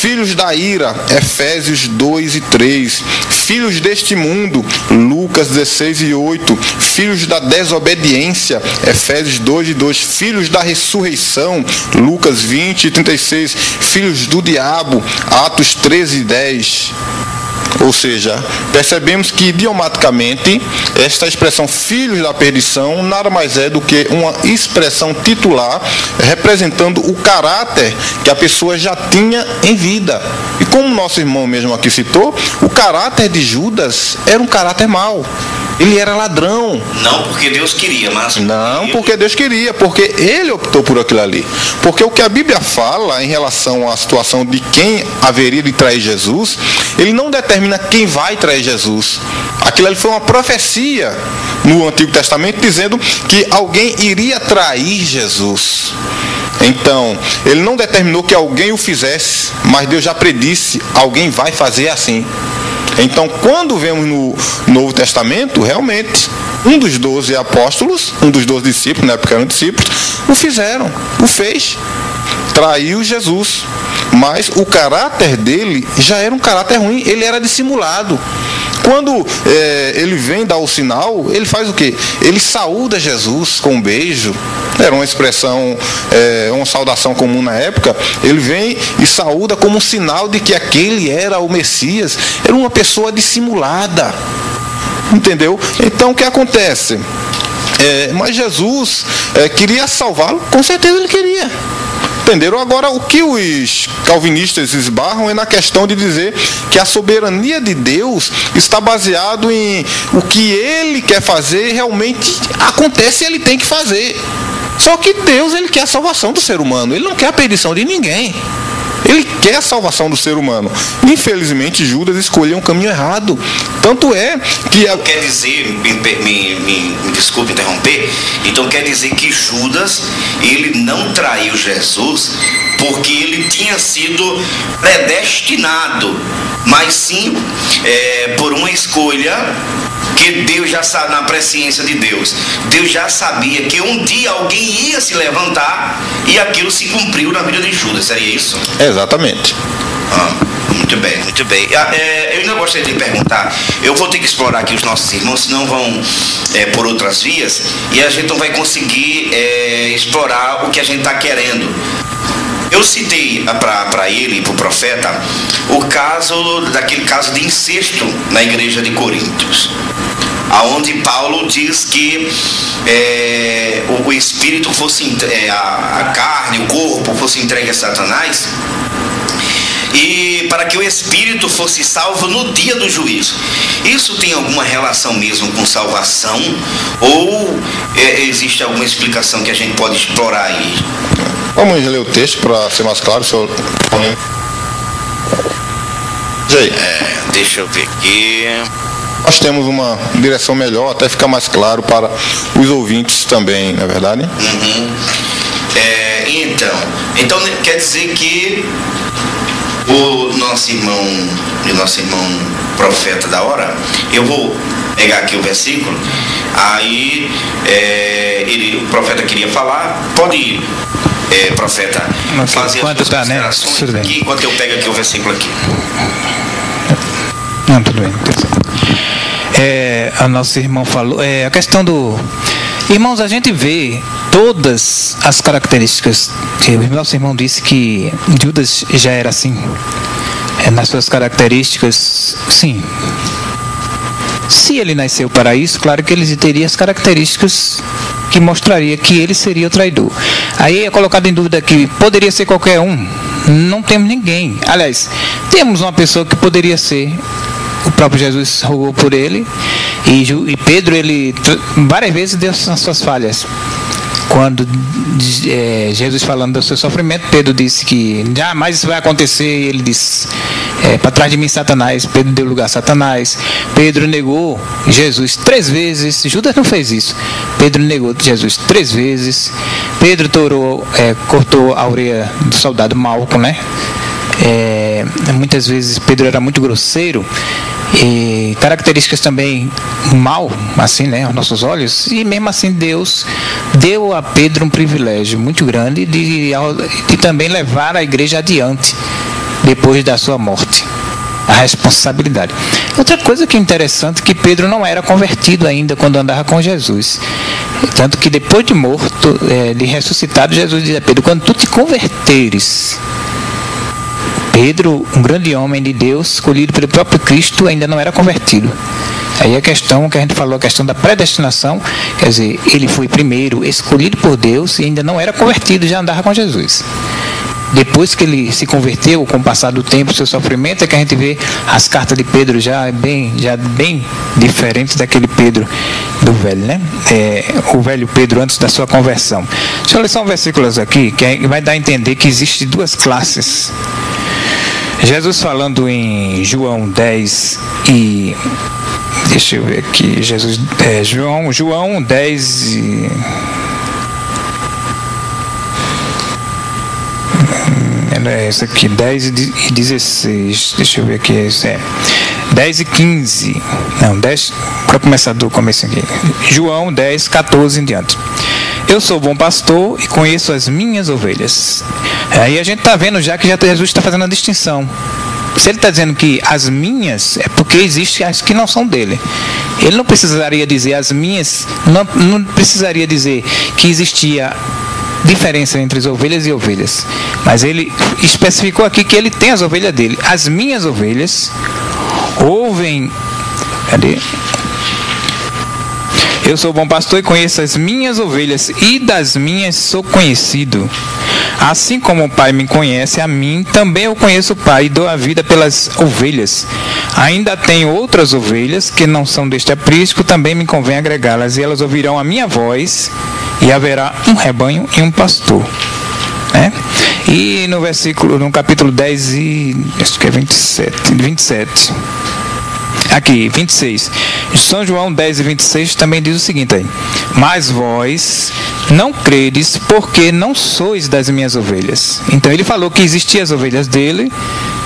filhos da ira, Efésios 2 e 3, filhos deste mundo, Lucas 16 e 8, filhos da desobediência, Efésios 2 e 2, filhos da ressurreição, Lucas 20 e 36, filhos do diabo, Atos 13 e 10. Ou seja, percebemos que idiomaticamente esta expressão filhos da perdição nada mais é do que uma expressão titular representando o caráter que a pessoa já tinha em vida. E como nosso irmão mesmo aqui citou, o caráter de Judas era um caráter mau. Ele era ladrão. Não porque Deus queria, mas. Não porque Deus queria, porque ele optou por aquilo ali. Porque o que a Bíblia fala em relação à situação de quem haveria de trair Jesus, ele não determina quem vai trair Jesus. Aquilo ali foi uma profecia no Antigo Testamento dizendo que alguém iria trair Jesus. Então, ele não determinou que alguém o fizesse, mas Deus já predisse: alguém vai fazer assim. Então, quando vemos no Novo Testamento, realmente, um dos doze apóstolos, um dos doze discípulos, na época eram discípulos, o fizeram, o fez. Traiu Jesus. Mas o caráter dele já era um caráter ruim, ele era dissimulado. Quando é, ele vem dar o sinal, ele faz o quê? Ele saúda Jesus com um beijo. Era uma expressão, é, uma saudação comum na época. Ele vem e saúda como um sinal de que aquele era o Messias. Era uma pessoa dissimulada. Entendeu? Então o que acontece? É, mas Jesus é, queria salvá-lo? Com certeza ele queria. Agora, o que os calvinistas esbarram é na questão de dizer que a soberania de Deus está baseado em o que ele quer fazer realmente acontece e ele tem que fazer. Só que Deus ele quer a salvação do ser humano, ele não quer a perdição de ninguém. Ele quer a salvação do ser humano. Infelizmente, Judas escolheu um caminho errado. Tanto é que. A... Quer dizer, me, me, me, me desculpe interromper, então quer dizer que Judas, ele não traiu Jesus porque ele tinha sido predestinado, mas sim é, por uma escolha que Deus já sabe, na presciência de Deus, Deus já sabia que um dia alguém ia se levantar e aquilo se cumpriu na vida de Judas, seria isso? Exatamente. Ah, muito bem, muito bem. Ah, é, eu ainda gostaria de perguntar, eu vou ter que explorar aqui os nossos irmãos, senão vão é, por outras vias e a gente não vai conseguir é, explorar o que a gente está querendo. Eu citei para ele, para o profeta, o caso daquele caso de incesto na igreja de Coríntios aonde Paulo diz que é, o, o, espírito fosse é, a, a carne, o corpo fosse entregue a Satanás e para que o espírito fosse salvo no dia do juízo. Isso tem alguma relação mesmo com salvação ou é, existe alguma explicação que a gente pode explorar aí? Vamos ler o texto para ser mais claro, senhor. É, deixa eu ver aqui. Nós temos uma direção melhor, até ficar mais claro para os ouvintes também, não é verdade? Uhum. É, então, então quer dizer que o nosso irmão, o nosso irmão profeta da hora, eu vou pegar aqui o versículo, aí é, ele, o profeta queria falar, pode ir, é, profeta, Nossa, fazer quanto as tá, né? aqui, enquanto eu pego aqui o versículo aqui. Não, tudo bem. É, a nosso irmão falou, é, a questão do Irmãos, a gente vê todas as características. O nosso irmão disse que Judas já era assim. É, nas suas características, sim. Se ele nasceu para isso, claro que ele teria as características que mostraria que ele seria o traidor. Aí é colocado em dúvida que poderia ser qualquer um. Não temos ninguém. Aliás, temos uma pessoa que poderia ser o próprio Jesus rogou por ele e, e Pedro ele várias vezes deu as suas falhas quando é, Jesus falando do seu sofrimento, Pedro disse que jamais isso vai acontecer. E ele disse: é, Para trás de mim, Satanás. Pedro deu lugar a Satanás. Pedro negou Jesus três vezes. Judas não fez isso. Pedro negou Jesus três vezes. Pedro torou, é, cortou a orelha do soldado Malco, né? É, muitas vezes Pedro era muito grosseiro e características também mal, assim, né, aos nossos olhos, e mesmo assim Deus deu a Pedro um privilégio muito grande de, de também levar a igreja adiante depois da sua morte. A responsabilidade. Outra coisa que é interessante que Pedro não era convertido ainda quando andava com Jesus. Tanto que depois de morto, é, de ressuscitado, Jesus diz a Pedro: quando tu te converteres, Pedro, um grande homem de Deus, escolhido pelo próprio Cristo, ainda não era convertido. Aí a questão que a gente falou, a questão da predestinação, quer dizer, ele foi primeiro escolhido por Deus e ainda não era convertido, já andava com Jesus. Depois que ele se converteu, com o passar do tempo, seu sofrimento, é que a gente vê as cartas de Pedro já bem, já bem diferentes daquele Pedro do velho, né? É, o velho Pedro antes da sua conversão. Deixa eu ler só um versículos aqui, que vai dar a entender que existem duas classes Jesus falando em João 10 e deixa eu ver aqui, Jesus é, João João 10 e é esse aqui, 10 e 16. Deixa eu ver aqui. É 10 e 15. Não, 10. Para começar do começo aqui. João 10, 14 em diante. Eu sou bom pastor e conheço as minhas ovelhas. Aí a gente está vendo já que já Jesus está fazendo a distinção. Se ele está dizendo que as minhas, é porque existem as que não são dele. Ele não precisaria dizer as minhas, não, não precisaria dizer que existia diferença entre as ovelhas e ovelhas. Mas ele especificou aqui que ele tem as ovelhas dele. As minhas ovelhas ouvem. Cadê? Eu sou bom pastor e conheço as minhas ovelhas, e das minhas sou conhecido. Assim como o Pai me conhece a mim, também eu conheço o Pai e dou a vida pelas ovelhas. Ainda tenho outras ovelhas que não são deste aprisco, também me convém agregá-las, e elas ouvirão a minha voz, e haverá um rebanho e um pastor. Né? E no versículo, no capítulo 10 e acho que é 27, 27. Aqui, 26. São João 10 e 26 também diz o seguinte aí: Mas vós não credes porque não sois das minhas ovelhas. Então ele falou que existiam as ovelhas dele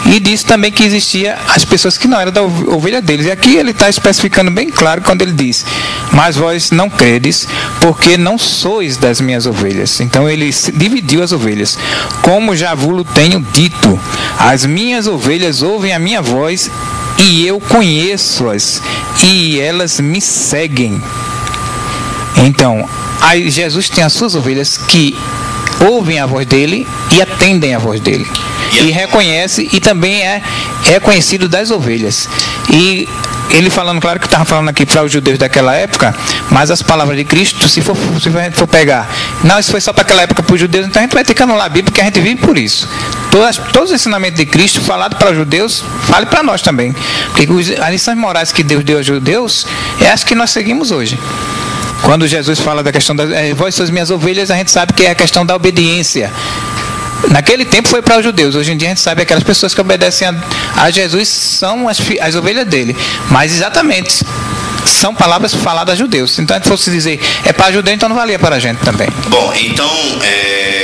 e disse também que existia as pessoas que não eram da ovelha deles. E aqui ele está especificando bem claro quando ele diz: Mas vós não credes porque não sois das minhas ovelhas. Então ele dividiu as ovelhas. Como já vos tenho dito, as minhas ovelhas ouvem a minha voz e eu conheço-as e elas me seguem. Então, Jesus tem as suas ovelhas que ouvem a voz dele e atendem a voz dele. E reconhece e também é, é conhecido das ovelhas. E ele falando, claro que estava falando aqui para os judeus daquela época, mas as palavras de Cristo, se, for, se a gente for pegar, não, isso foi só para aquela época para os judeus, então a gente vai ter que anular a Bíblia, porque a gente vive por isso. Todas, todos os ensinamentos de Cristo, falado para os judeus, fale para nós também. Porque as lições morais que Deus deu aos judeus é as que nós seguimos hoje. Quando Jesus fala da questão das é, vós sois minhas ovelhas, a gente sabe que é a questão da obediência. Naquele tempo foi para os judeus, hoje em dia a gente sabe que aquelas pessoas que obedecem a, a Jesus são as, as ovelhas dele. Mas exatamente, são palavras faladas a judeus. Então, se fosse dizer é para judeu, então não valia para a gente também. Bom, então, é,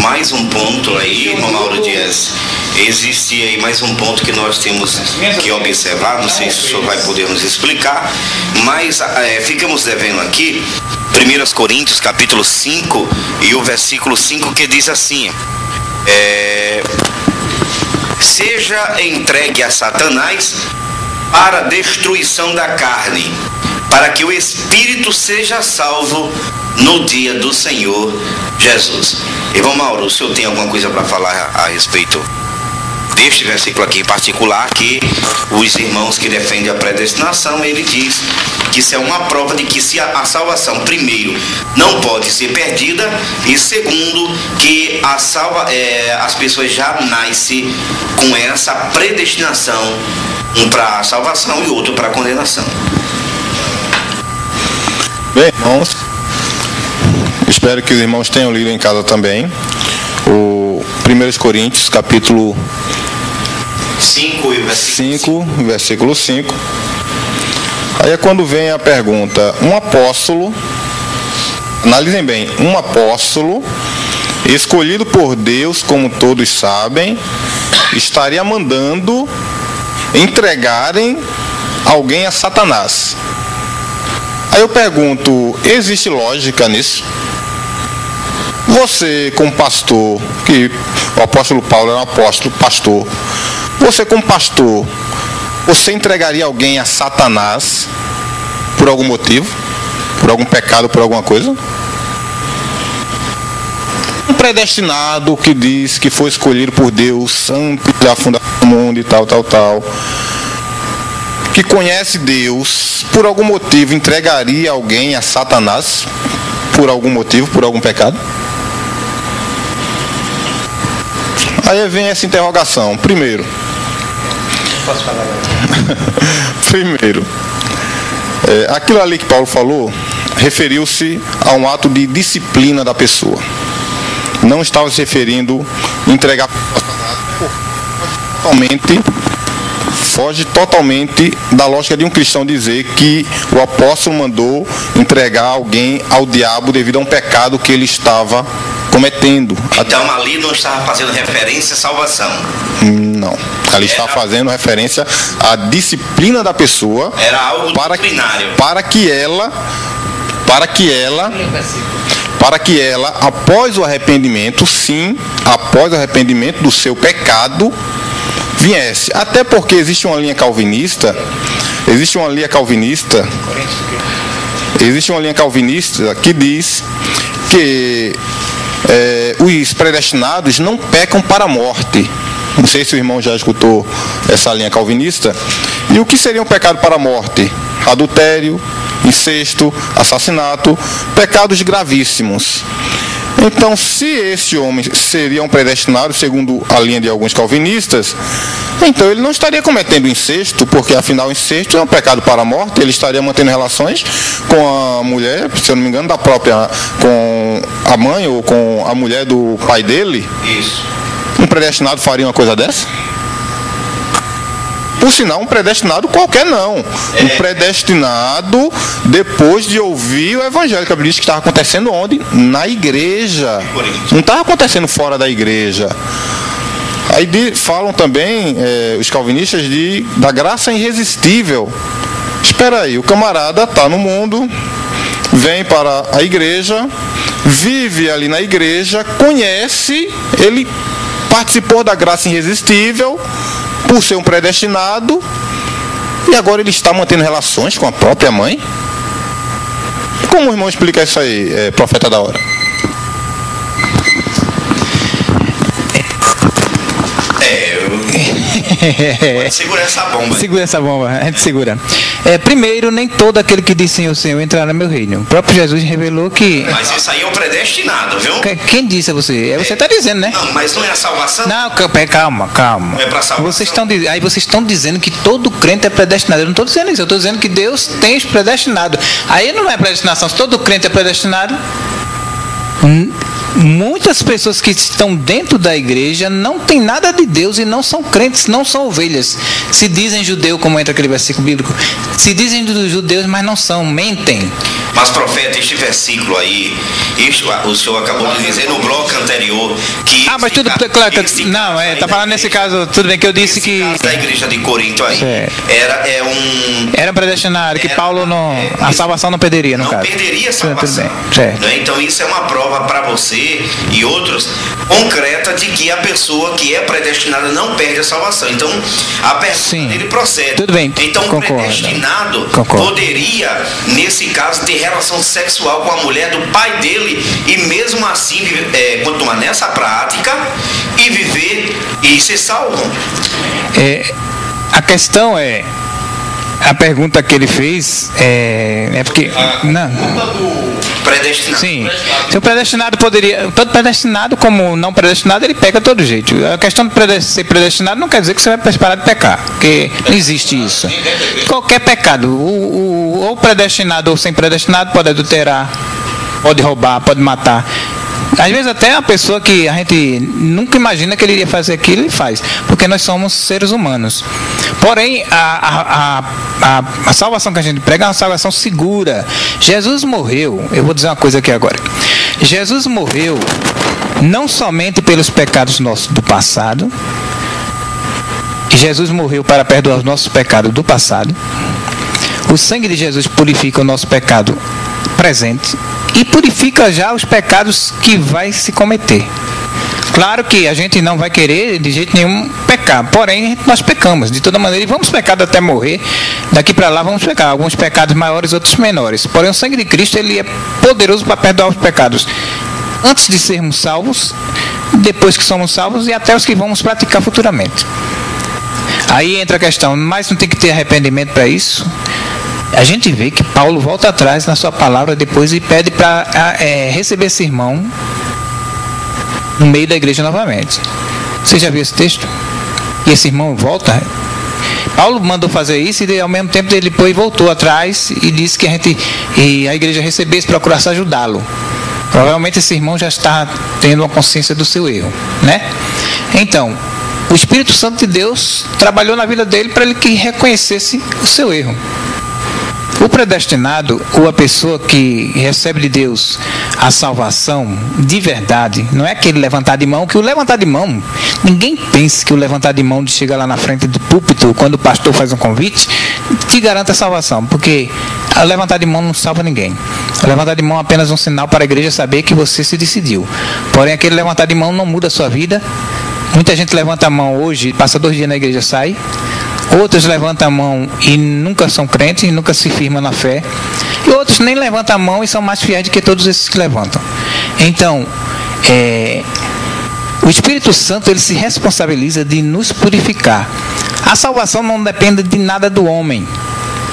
mais um ponto aí, Mauro Dias. Existe aí mais um ponto que nós temos que observar, não sei se o senhor vai poder nos explicar, mas é, ficamos devendo aqui 1 Coríntios capítulo 5 e o versículo 5 que diz assim: é, Seja entregue a Satanás para destruição da carne, para que o espírito seja salvo no dia do Senhor Jesus. Irmão Mauro, o senhor tem alguma coisa para falar a respeito deste versículo aqui em particular, que os irmãos que defendem a predestinação, ele diz que isso é uma prova de que se a, salvação, primeiro, não pode ser perdida, e segundo, que a salva, é, as pessoas já nascem com essa predestinação, um para a salvação e outro para a condenação. Bem, irmãos, espero que os irmãos tenham lido em casa também o 1 Coríntios, capítulo 5 e versículo 5, versículo 5. Aí é quando vem a pergunta: um apóstolo, analisem bem, um apóstolo escolhido por Deus, como todos sabem, estaria mandando entregarem alguém a Satanás. Aí eu pergunto: existe lógica nisso? Você, como pastor, que o apóstolo Paulo era um apóstolo, pastor, você, como pastor, você entregaria alguém a Satanás por algum motivo? Por algum pecado, por alguma coisa? Um predestinado que diz que foi escolhido por Deus, santo da fundação do mundo e tal, tal, tal. Que conhece Deus, por algum motivo entregaria alguém a Satanás? Por algum motivo, por algum pecado? Aí vem essa interrogação. Primeiro, Posso falar Primeiro, é, aquilo ali que Paulo falou referiu-se a um ato de disciplina da pessoa. Não estava se referindo a entregar totalmente foge totalmente da lógica de um cristão dizer que o apóstolo mandou entregar alguém ao diabo devido a um pecado que ele estava cometendo. Então ali não estava fazendo referência à salvação. Não. Ali está fazendo referência à disciplina da pessoa. Era algo para, disciplinário. Para que ela. Para que ela. Para que ela, após o arrependimento, sim, após o arrependimento do seu pecado, viesse. Até porque existe uma linha calvinista. Existe uma linha calvinista. Existe uma linha calvinista que diz que é, os predestinados não pecam para a morte. Não sei se o irmão já escutou essa linha calvinista. E o que seria um pecado para a morte? Adultério, incesto, assassinato, pecados gravíssimos. Então, se esse homem seria um predestinado, segundo a linha de alguns calvinistas, então ele não estaria cometendo incesto, porque afinal incesto é um pecado para a morte, ele estaria mantendo relações com a mulher, se eu não me engano, da própria, com a mãe ou com a mulher do pai dele. Isso. Um predestinado faria uma coisa dessa? Por sinal, um predestinado qualquer não. Um predestinado depois de ouvir o evangelho, que a Bíblia diz que estava acontecendo onde? Na igreja. Não estava acontecendo fora da igreja. Aí de- falam também eh, os calvinistas de, da graça irresistível. Espera aí, o camarada está no mundo, vem para a igreja, vive ali na igreja, conhece, ele participou da graça irresistível por ser um predestinado e agora ele está mantendo relações com a própria mãe? Como o irmão explica isso aí, eh, profeta da hora? Pode segurar essa bomba. aí. Segura essa bomba, a gente segura. É, primeiro, nem todo aquele que diz Senhor, Senhor entrará no meu reino. O próprio Jesus revelou que. Mas isso aí é o predestinado, viu? Que- Quem disse a você? É você está dizendo, né? Não, mas não é a salvação? Não, calma, calma. Não é pra salvação? Vocês estão, aí vocês estão dizendo que todo crente é predestinado. Eu não estou dizendo isso, eu estou dizendo que Deus tem os predestinados. Aí não é predestinação. Se todo crente é predestinado, hum, muitas pessoas que estão dentro da igreja não têm nada de Deus e não são crentes, não são ovelhas. Se dizem judeu, como entra aquele versículo bíblico, se dizem dos judeus, mas não são, mentem. Mas, profeta, este versículo aí, isto, o senhor acabou de dizer no bloco anterior que. Ah, mas tudo, ca- claro, não, é, tá falando nesse caso, tudo bem que eu disse que da igreja de Corinto aí Certo. era é um era predestinado, que Era, Paulo não, é, a salvação não perderia, no não caso. perderia a Tudo salvação. bem, certo. né? Então isso é uma prova para você e outros concreta de que a pessoa que é predestinada não perde a salvação. Então a pergunta dele procede. Tudo bem, Então concordo. predestinado Concordo. poderia nesse caso ter relação sexual com a mulher do pai dele e mesmo assim é, continuar nessa prática e viver e ser salvo. É, a questão é. A pergunta que ele fez é, é porque. Não, Predestinado. sim. Se o predestinado poderia. Todo predestinado, como não predestinado, ele peca todo jeito. A questão de ser predestinado não quer dizer que você vai parar de pecar. Porque não existe isso. Qualquer pecado. O, o, ou predestinado ou sem predestinado pode adulterar, pode roubar, pode matar. Às vezes até a pessoa que a gente nunca imagina que ele iria fazer aquilo, ele faz. Porque nós somos seres humanos. Porém, a, a, a, a, salvação que a gente prega é uma salvação segura. Jesus morreu, eu vou dizer uma coisa aqui agora. Jesus morreu não somente pelos pecados nossos do passado, e Jesus morreu para perdoar os nossos pecados do passado. O sangue de Jesus purifica o nosso pecado presente e purifica já os pecados que vai se cometer. Claro que a gente não vai querer de jeito nenhum pecar, porém nós pecamos de toda maneira e vamos pecar até morrer. Daqui para lá vamos pecar, alguns pecados maiores, outros menores. Porém o sangue de Cristo ele é poderoso para perdoar os pecados antes de sermos salvos, depois que somos salvos e até os que vamos praticar futuramente. Aí entra a questão, mas não tem que ter arrependimento para isso? A gente vê que Paulo volta atrás na sua palavra depois e pede para receber esse irmão no meio da igreja novamente. Você já viu esse texto? E esse irmão volta. Paulo mandou fazer isso e ao mesmo tempo ele depois voltou atrás e disse que a gente e a igreja recebesse procurasse ajudá-lo. Provavelmente esse irmão já está tendo uma consciência do seu erro, né? Então, o Espírito Santo de Deus trabalhou na vida dele para ele que reconhecesse o seu erro. O predestinado, ou a pessoa que recebe de Deus a salvação de verdade, não é aquele levantar de mão, que o levantar de mão, ninguém pense que o levantar de mão de chegar lá na frente do púlpito, quando o pastor faz um convite, te garanta a salvação, porque o levantar de mão não salva ninguém. O levantar de mão é apenas um sinal para a igreja saber que você se decidiu. Porém, aquele levantar de mão não muda a sua vida. Muita gente levanta a mão hoje, passa dois dias na igreja sai. Outros levantam a mão e nunca são crentes, e nunca se firmam na fé. E outros nem levantam a mão e são mais fiéis do que todos esses que levantam. Então, é, o Espírito Santo ele se responsabiliza de nos purificar. A salvação não depende de nada do homem.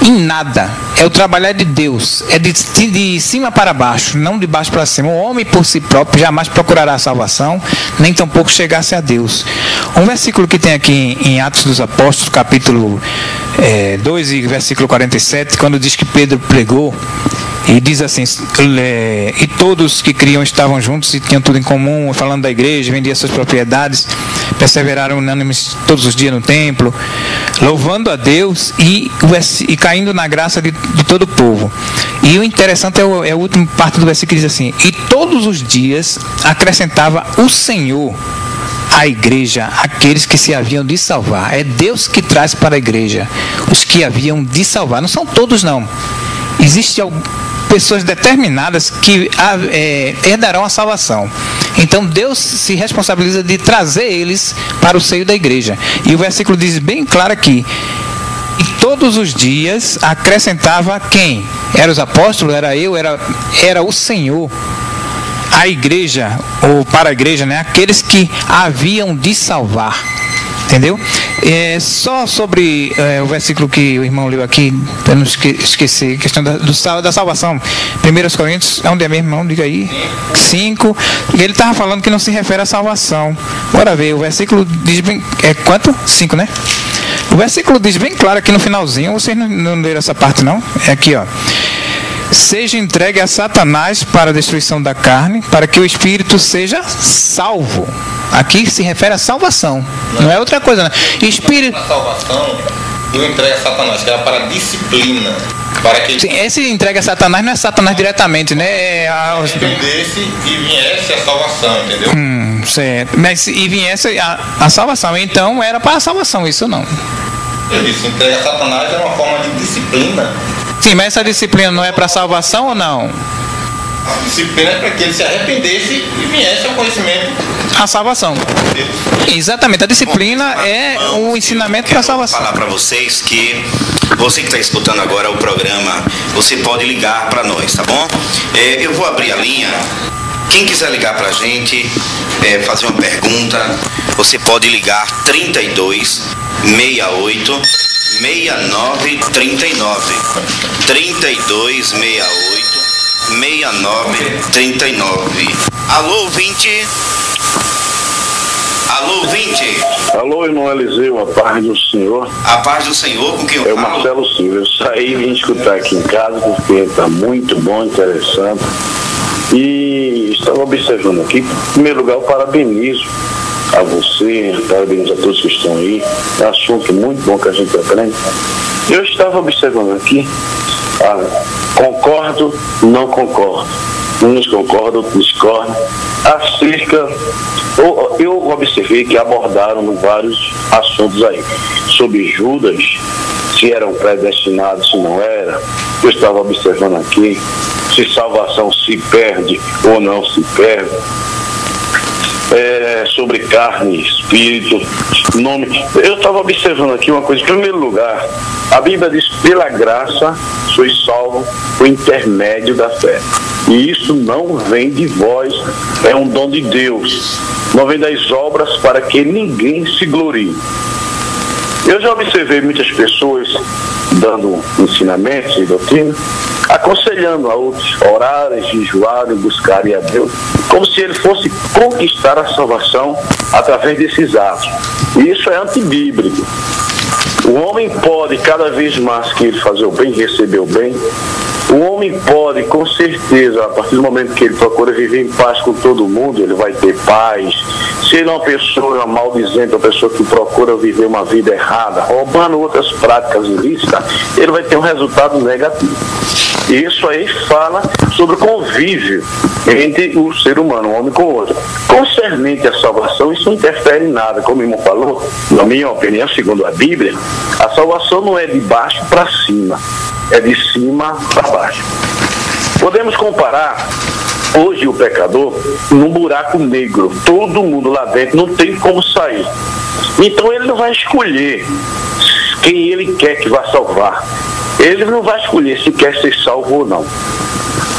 Em nada. É o trabalhar de Deus. É de, de cima para baixo, não de baixo para cima. O homem por si próprio jamais procurará a salvação, nem tampouco chegar-se a Deus. Um versículo que tem aqui em Atos dos Apóstolos, capítulo é, 2 e versículo 47, quando diz que Pedro pregou, e diz assim: e todos que criam estavam juntos e tinham tudo em comum, falando da igreja, vendiam suas propriedades, perseveraram unânimes todos os dias no templo, louvando a Deus e, e caindo na graça de, de, todo o povo. E o interessante é, o, é a última parte do versículo que diz assim: E todos os dias acrescentava o Senhor à igreja aqueles que se haviam de salvar. É Deus que traz para a igreja os que haviam de salvar. Não são todos, não. Existe pessoas determinadas que é, herdarão a salvação. Então Deus se responsabiliza de trazer eles para o seio da igreja. E o versículo diz bem claro aqui: e todos os dias acrescentava quem? Era os apóstolos, era eu, era, era o Senhor. A igreja, ou para a igreja, né? Aqueles que haviam de salvar. Entendeu? É, só sobre é, o versículo que o irmão leu aqui, para não esque esquecer, questão da, do, da salvação. 1 Coríntios, onde é mesmo, irmão? Diga aí. 5. Ele estava falando que não se refere à salvação. Bora ver, o versículo diz bem. É quanto? 5, né? O versículo diz bem claro aqui no finalzinho, vocês não, não leram essa parte não? É aqui, ó seja entregue a Satanás para a destruição da carne, para que o espírito seja salvo. Aqui se refere à salvação, não, não é outra coisa. Né? Espírito. A salvação eu entrega a Satanás, que era para a disciplina. Para que Sim, esse entrega a Satanás não é Satanás diretamente, né? É a... Entendesse e viesse a salvação, entendeu? Hum, certo. Mas e viesse a, a salvação, então era para a salvação, isso não. Eu disse, entrega a Satanás é uma forma de disciplina Sim, mas essa disciplina não é para salvação ou não? A disciplina é para que ele se arrependesse e viesse ao conhecimento. A salvação. Exatamente. A disciplina Bom, é um ensinamento para a salvação. Falar para vocês que você que está escutando agora o programa, você pode ligar para nós, tá bom? É, eu vou abrir a linha. Quem quiser ligar para a gente, é, fazer uma pergunta, você pode ligar 32 68 6939 3268 6939 Alô, ouvinte? Alô, ouvinte? Alô, irmão Eliseu, a paz do Senhor. A paz do Senhor, com quem eu É o Marcelo Silva. Eu saí e vim escutar aqui em casa porque está muito bom, interessante. E estava observando aqui, em primeiro lugar, eu parabenizo a você, parabéns a todos que estão aí. É um assunto muito bom que a gente aprende. Eu estava observando aqui, concordo, não concordo. Uns concordam, outros discordam. Acerca, eu, eu observei que abordaram vários assuntos aí. Sobre Judas, se eram predestinados, se não era. Eu estava observando aqui se salvação se perde ou não se perde é, sobre carne, espírito, nome. Eu estava observando aqui uma coisa. Em primeiro lugar, a Bíblia diz: pela graça sois salvo por intermédio da fé. E isso não vem de vós, é um dom de Deus. Não vem das obras para que ninguém se glorie. Eu já observei muitas pessoas dando ensinamentos e doutrina aconselhando a outros orarem, jejuarem, buscarem a Deus, como se ele fosse conquistar a salvação através desses atos. E isso é antibíblico. O homem pode, cada vez mais que ele fazer o bem, receber o bem, o homem pode, com certeza, a partir do momento que ele procura viver em paz com todo mundo, ele vai ter paz. Se ele é uma pessoa maldizente, uma pessoa que procura viver uma vida errada, roubando outras práticas ilícitas, ele vai ter um resultado negativo. Isso aí fala sobre o convívio entre o ser humano, um homem com o outro. Concernente à salvação, isso não interfere em nada. Como o irmão falou, na minha opinião, segundo a Bíblia, a salvação não é de baixo para cima, é de cima para baixo. Podemos comparar hoje o pecador num buraco negro. Todo mundo lá dentro não tem como sair. Então ele não vai escolher quem ele quer que vá salvar. Ele não vai escolher se quer ser salvo ou não.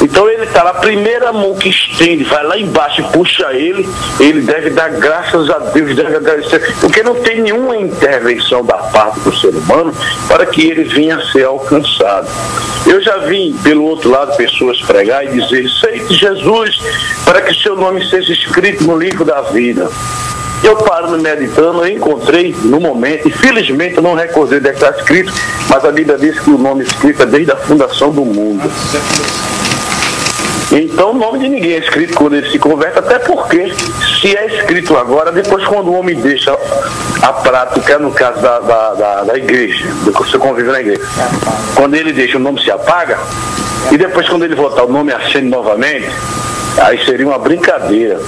Então ele está lá, a primeira mão que estende, vai lá embaixo e puxa ele, ele deve dar graças a Deus, deve agradecer, porque não tem nenhuma intervenção da parte do ser humano para que ele venha a ser alcançado. Eu já vi, pelo outro lado, pessoas pregar e dizer, aceite Jesus para que seu nome seja escrito no livro da vida. Eu paro me meditando, eu encontrei no momento, e felizmente eu não recordei de estar escrito, mas a Bíblia diz que o nome escrito é desde a fundação do mundo. Então o nome de ninguém é escrito quando ele se converte, até porque se é escrito agora, depois quando o homem deixa a prática, no caso da, da, da, da igreja, do seu convívio na igreja, quando ele deixa o nome se apaga, e depois quando ele voltar o nome acende novamente, aí seria uma brincadeira.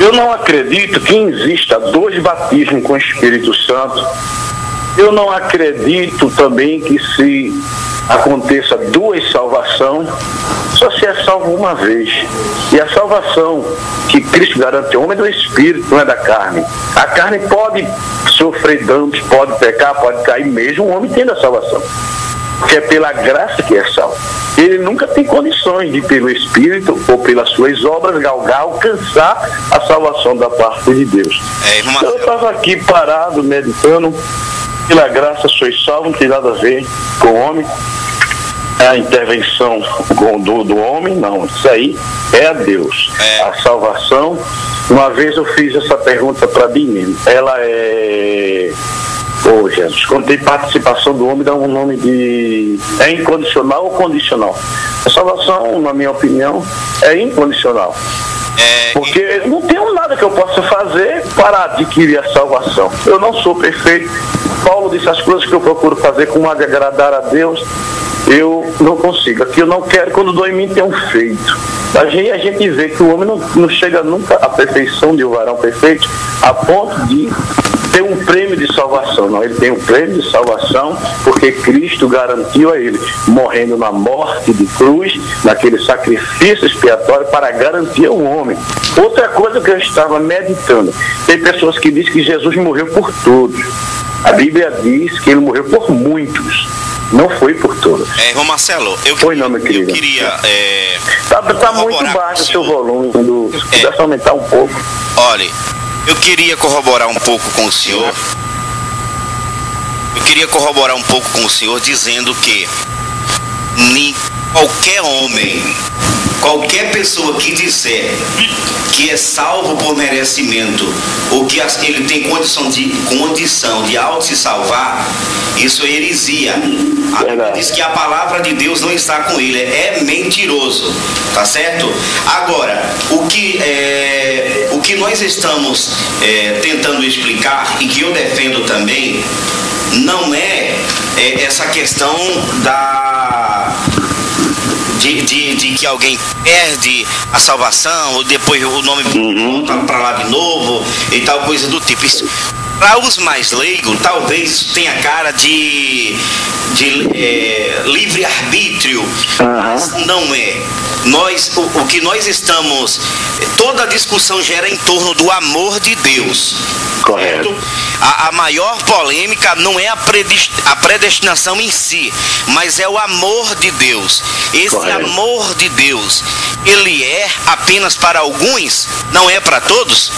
Eu não acredito que exista dois batismos com o Espírito Santo. Eu não acredito também que se aconteça duas salvações, só se é salvo uma vez. E a salvação que Cristo garante ao homem é do Espírito, não é da carne. A carne pode sofrer danos, pode pecar, pode cair, mesmo o homem tendo a salvação. Que é pela graça que é salvo. Ele nunca tem condições de, pelo Espírito ou pelas suas obras, galgar, alcançar a salvação da parte de Deus. É, irmão Eu estava aqui parado, meditando, pela graça sois salvo, não tem nada a ver com o homem. A intervenção do, do homem, não. Isso aí é a Deus. É. A salvação. Uma vez eu fiz essa pergunta para mim mesmo. Ela é. Ô Jesus, quando tem participação do homem, dá um nome de. É incondicional ou condicional? A salvação, na minha opinião, é incondicional. É, Porque não tenho nada que eu possa fazer para adquirir a salvação. Eu não sou perfeito. Paulo disse as coisas que eu procuro fazer com agradar a Deus. Eu não consigo. Aqui eu não quero, quando dou em mim, tem um feito. A gente, a gente vê que o homem não, não chega nunca à perfeição de um varão perfeito, a ponto de ter um prêmio de salvação. Não, ele tem um prêmio de salvação porque Cristo garantiu a ele, morrendo na morte de cruz, naquele sacrifício expiatório para garantir ao homem. Outra coisa que eu estava meditando, tem pessoas que dizem que Jesus morreu por todos. A Bíblia diz que ele morreu por muitos, não foi por todos. é, irmão Marcelo, eu, Oi, não, meu eu queria. é, Tá, tá muito baixo o seu volume, quando se É. pudesse aumentar um pouco. Olha, eu queria corroborar um pouco com o senhor. Eu queria corroborar um pouco com o senhor dizendo que qualquer homem, qualquer pessoa que disser que é salvo por merecimento ou que ele tem condição de condição de auto se salvar, isso é heresia. A diz que a palavra de Deus não está com ele, é mentiroso, tá certo? Agora, o que é, o que nós estamos é, tentando explicar e que eu defendo também não é, é essa questão da de, de, de que alguém perde a salvação, ou depois o nome volta para lá de novo e tal coisa do tipo. Isso, para os mais leigos, talvez tenha cara de, de é, livre-arbítrio, mas não é. Nós, o, o que nós estamos. Toda a discussão gera em torno do amor de Deus. Correto. A, a maior polêmica não é a, a predestinação em si, mas é o amor de Deus. Esse Correto. amor de Deus, ele é apenas para alguns, não é para todos?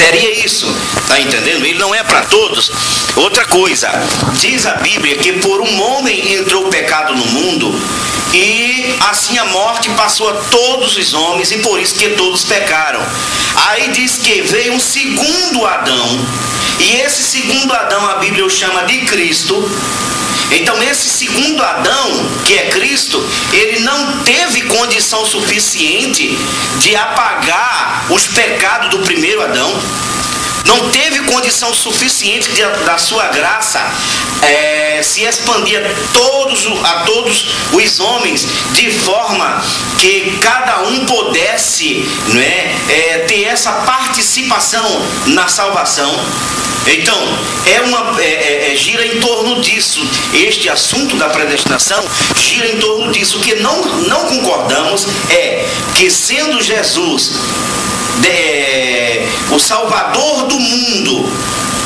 Seria isso, tá entendendo? Ele não é para todos. Outra coisa, diz a Bíblia que por um homem entrou o pecado no mundo e assim a morte passou a todos os homens e por isso que todos pecaram. Aí diz que veio um segundo Adão e esse segundo Adão a Bíblia o chama de Cristo. Então esse segundo Adão, que é Cristo, ele não teve condição suficiente de apagar os pecados do primeiro Adão. Não teve condição suficiente de, da sua graça eh, se expandir a todos, a todos os homens de forma que cada um pudesse não é, ter essa participação na salvação. Então, é uma, é- é- é- gira em torno disso. Este assunto da predestinação gira em torno disso. O que não, não concordamos é que, sendo Jesus de- é, o Salvador do mundo,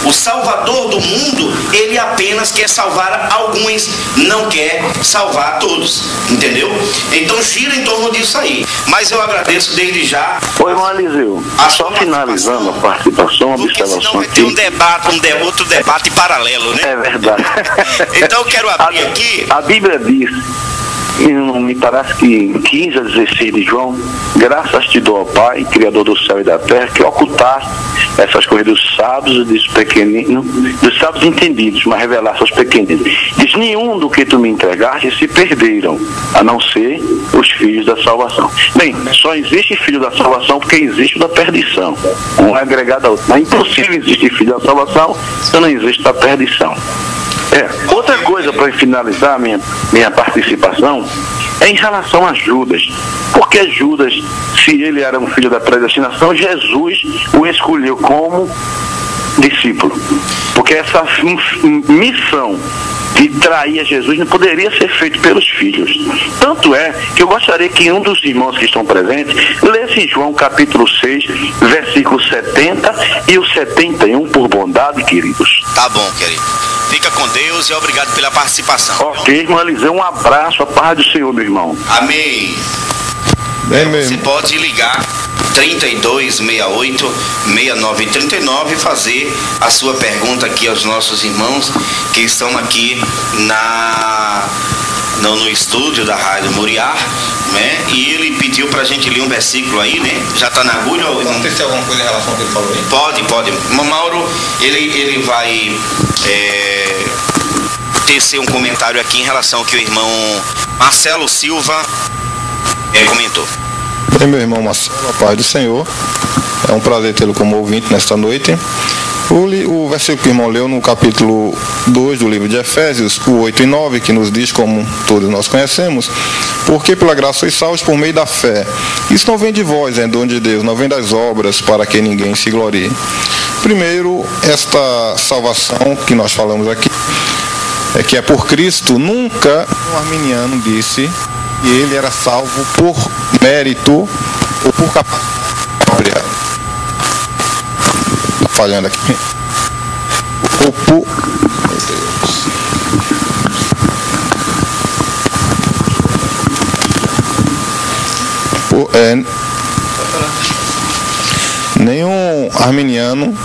o Salvador do mundo, ele apenas quer salvar alguns, não quer salvar todos. Entendeu? Então gira em torno disso aí. Mas eu agradeço desde já. Oi, irmão Eliseu. Só finalizando a participação, uma observação vai ter um debate, um de, outro debate paralelo, né? É verdade. então eu quero abrir a, aqui. A Bíblia diz me parece que 15 a 16 de João, graças te dou ao Pai, Criador do céu e da terra, que ocultaste essas coisas dos sábios dos pequeninos, dos sábios entendidos, mas revelaste aos pequeninos. Diz, nenhum do que tu me entregaste se perderam, a não ser os filhos da salvação. Bem, só existe filho da salvação porque existe da perdição. Um é agregado ao outro. É impossível existir filho da salvação se não existe da perdição. É. Outra coisa para finalizar minha, minha participação em relação a Judas. Porque Judas, se ele era um filho da predestinação, Jesus o escolheu como discípulo. Porque essa missão de trair a Jesus não poderia ser feito pelos filhos. Tanto é que eu gostaria que um dos irmãos que estão presentes lesse João capítulo 6, versículo 70 e o 71, por bondade, queridos. Tá bom, querido. Fica com Deus e obrigado pela participação. Ok, irmão Eliseu, um abraço, a paz do Senhor, meu irmão. Amém. Mesmo. Você pode ligar 3268 6939 e fazer a sua pergunta aqui aos nossos irmãos que estão aqui na no, no estúdio da Rádio Muriar, né? E ele pediu pra gente ler um versículo aí, né? Já tá na agulha? Não tem alguma coisa em relação ao que ele falou aí? Pode, pode. Mauro, ele, ele vai é, tecer um comentário aqui em relação ao que o irmão Marcelo Silva é, comentou. Bem, meu irmão Marcelo, a paz do Senhor. É um prazer tê-lo como ouvinte nesta noite. O, o versículo que o irmão leu no capítulo 2 do livro de Efésios, o 8 e 9, que nos diz, como todos nós conhecemos, porque pela graça sois salvos por meio da fé. Isso não vem de vós, é dom de Deus, não vem das obras para que ninguém se glorie. Primeiro, esta salvação que nós falamos aqui, é que é por Cristo, nunca um arminiano disse ele era salvo por mérito ou por capacidade própria. Tá falhando aqui. Ou por. Meu Deus. Por, é, nenhum arminiano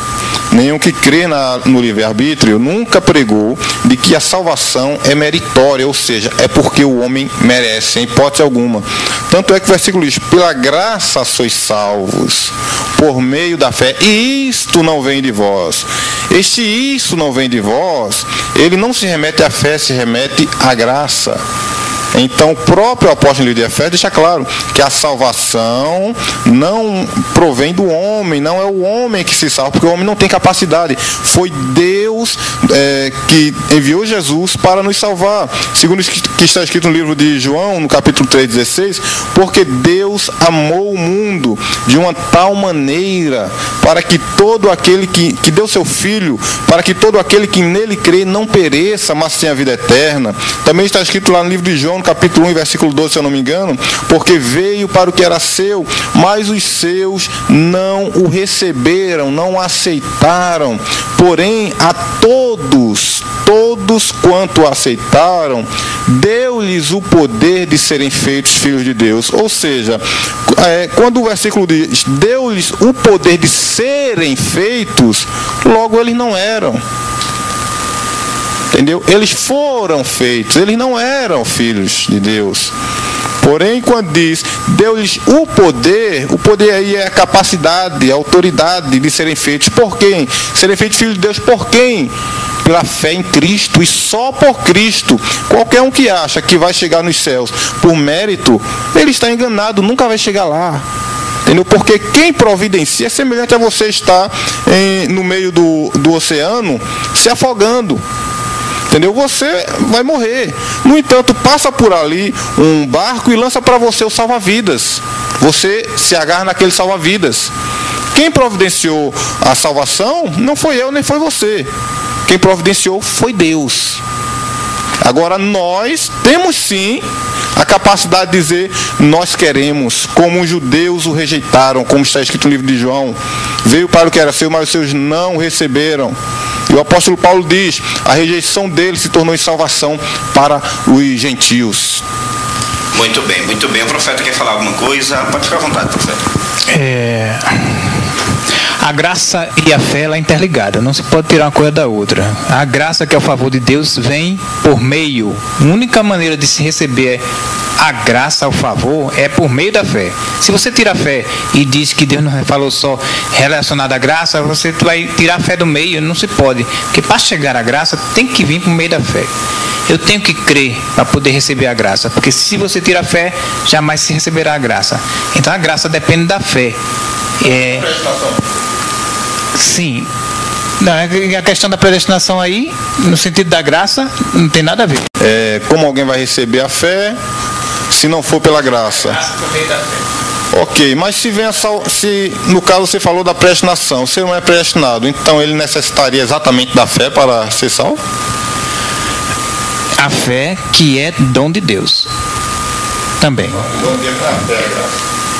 Nenhum que crê na, no livre-arbítrio nunca pregou de que a salvação é meritória, ou seja, é porque o homem merece, em hipótese alguma. Tanto é que o versículo diz: pela graça sois salvos, por meio da fé. E isto não vem de vós. Este isso não vem de vós, ele não se remete à fé, se remete à graça. Então, o próprio apóstolo de Efésios deixa claro que a salvação não provém do homem, não é o homem que se salva, porque o homem não tem capacidade. Foi Deus é, que enviou Jesus para nos salvar. Segundo que está escrito no livro de João, no capítulo 3,16, porque Deus amou o mundo de uma tal maneira para que todo aquele que, que deu seu filho, para que todo aquele que nele crê não pereça, mas tenha vida eterna. Também está escrito lá no livro de João, no capítulo 1, versículo 12, se eu não me engano, porque veio para o que era seu, mas os seus não o receberam, não o aceitaram. Porém, a todos, todos quanto aceitaram, deu-lhes o poder de serem feitos filhos de Deus. Ou seja, é, quando o versículo diz, deu-lhes o poder de serem feitos, logo eles não eram. Entendeu? Eles foram feitos, eles não eram filhos de Deus. Porém, quando diz, deu-lhes o poder, o poder aí é a capacidade, a autoridade de serem feitos por quem? Serem feitos filhos de Deus por quem? Pela fé em Cristo e só por Cristo. Qualquer um que acha que vai chegar nos céus por mérito, ele está enganado, nunca vai chegar lá. Entendeu? Porque quem providencia é semelhante a você estar em, no meio do, do oceano se afogando. Entendeu? Você vai morrer. No entanto, passa por ali um barco e lança para você o salva-vidas. Você se agarra naquele salva-vidas. Quem providenciou a salvação não foi eu nem foi você. Quem providenciou foi Deus. Agora nós temos sim a capacidade de dizer nós queremos, como os judeus o rejeitaram, como está escrito no livro de João. Veio para o que era seu, mas os seus não receberam. E o apóstolo Paulo diz: a rejeição dele se tornou em salvação para os gentios. Muito bem, muito bem. O profeta quer falar alguma coisa? Pode ficar à vontade, profeta. É, a graça e a fé ela é interligada, não se pode tirar uma coisa da outra. A graça que é o favor de Deus vem por meio. A única maneira de se receber a graça, o favor, é por meio da fé. Se você tira a fé e diz que Deus não falou só relacionado à graça, você vai tirar a fé do meio, não se pode. Porque para chegar à graça tem que vir por meio da fé. Eu tenho que crer para poder receber a graça, porque se você tira a fé, jamais se receberá a graça. Então a graça depende da fé. É, sim. Não, é a questão da predestinação aí, no sentido da graça, não tem nada a ver. É, como alguém vai receber a fé se não for pela graça? Ok, mas se vem a sal... se no caso você falou da predestinação, você não é predestinado, então ele necessitaria exatamente da fé para ser salvo? A fé que é dom de Deus. Também.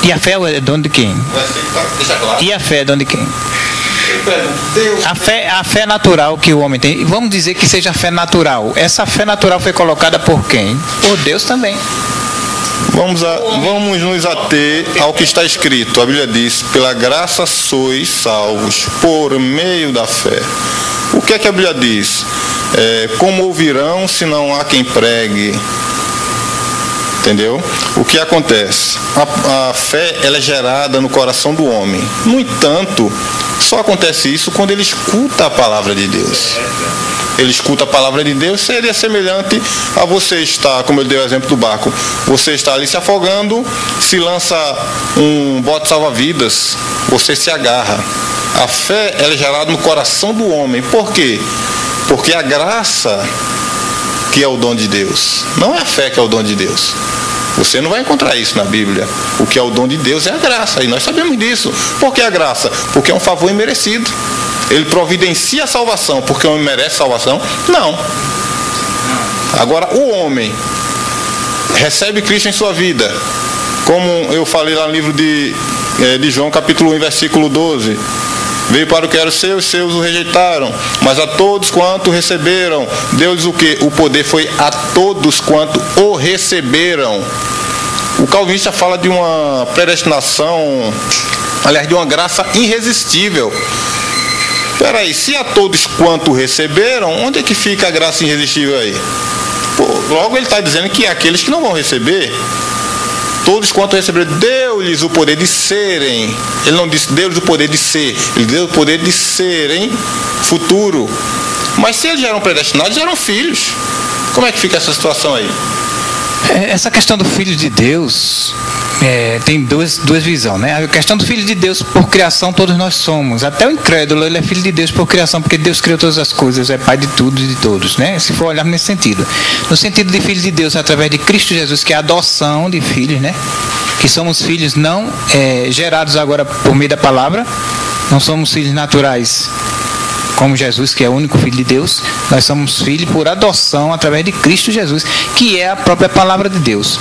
E a fé é dom de quem? E a fé é dom de quem? A fé, a fé natural que o homem tem, vamos dizer que seja a fé natural. Essa fé natural foi colocada por quem? Por Deus também. Vamos, a, vamos nos ater ao que está escrito. A Bíblia diz: pela graça sois salvos por meio da fé. O que é que a Bíblia diz? É, como ouvirão se não há quem pregue? Entendeu? O que acontece? A, a, fé ela é gerada no coração do homem. No entanto, só acontece isso quando ele escuta a palavra de Deus. Ele escuta a palavra de Deus, seria semelhante a você estar, como eu dei o exemplo do barco, você está ali se afogando, se lança um bote salva-vidas, você se agarra. A fé é gerada no coração do homem. Por quê? Porque a graça que é o dom de Deus, não é a fé que é o dom de Deus. Você não vai encontrar isso na Bíblia. O que é o dom de Deus é a graça. E nós sabemos disso. Por que a graça? Porque é um favor imerecido. Ele providencia a salvação porque o homem merece salvação? Não. Agora, o homem recebe Cristo em sua vida. Como eu falei lá no livro de, eh, de João, capítulo 1, versículo 12. Veio para o que era seu, os seus o rejeitaram. Mas a todos quanto receberam, Deus o que? O poder foi a todos quanto o receberam. O calvinista fala de uma predestinação, aliás, de uma graça irresistível. Peraí, se a todos quanto receberam, onde é que fica a graça irresistível aí? Pô, logo ele está dizendo que aqueles que não vão receber, todos quanto receberam, deu-lhes o poder de serem. Ele não disse deu-lhes o poder de ser, ele deu o poder de serem futuro. Mas se eles eram predestinados, eram filhos. Como é que fica essa situação aí? É, essa questão do filho de Deus é, tem duas, duas visões, né? A questão do filho de Deus por criação todos nós somos. Até o incrédulo ele é filho de Deus por criação, porque Deus criou todas as coisas, é pai de tudo e de todos, né? Se for olhar nesse sentido. No sentido de filho de Deus através de Cristo Jesus, que é a adoção de filhos, né? Que somos filhos não é, gerados agora por meio da palavra, não somos filhos naturais como Jesus, que é o único Filho de Deus, nós somos filhos por adoção através de Cristo Jesus, que é a própria palavra de Deus.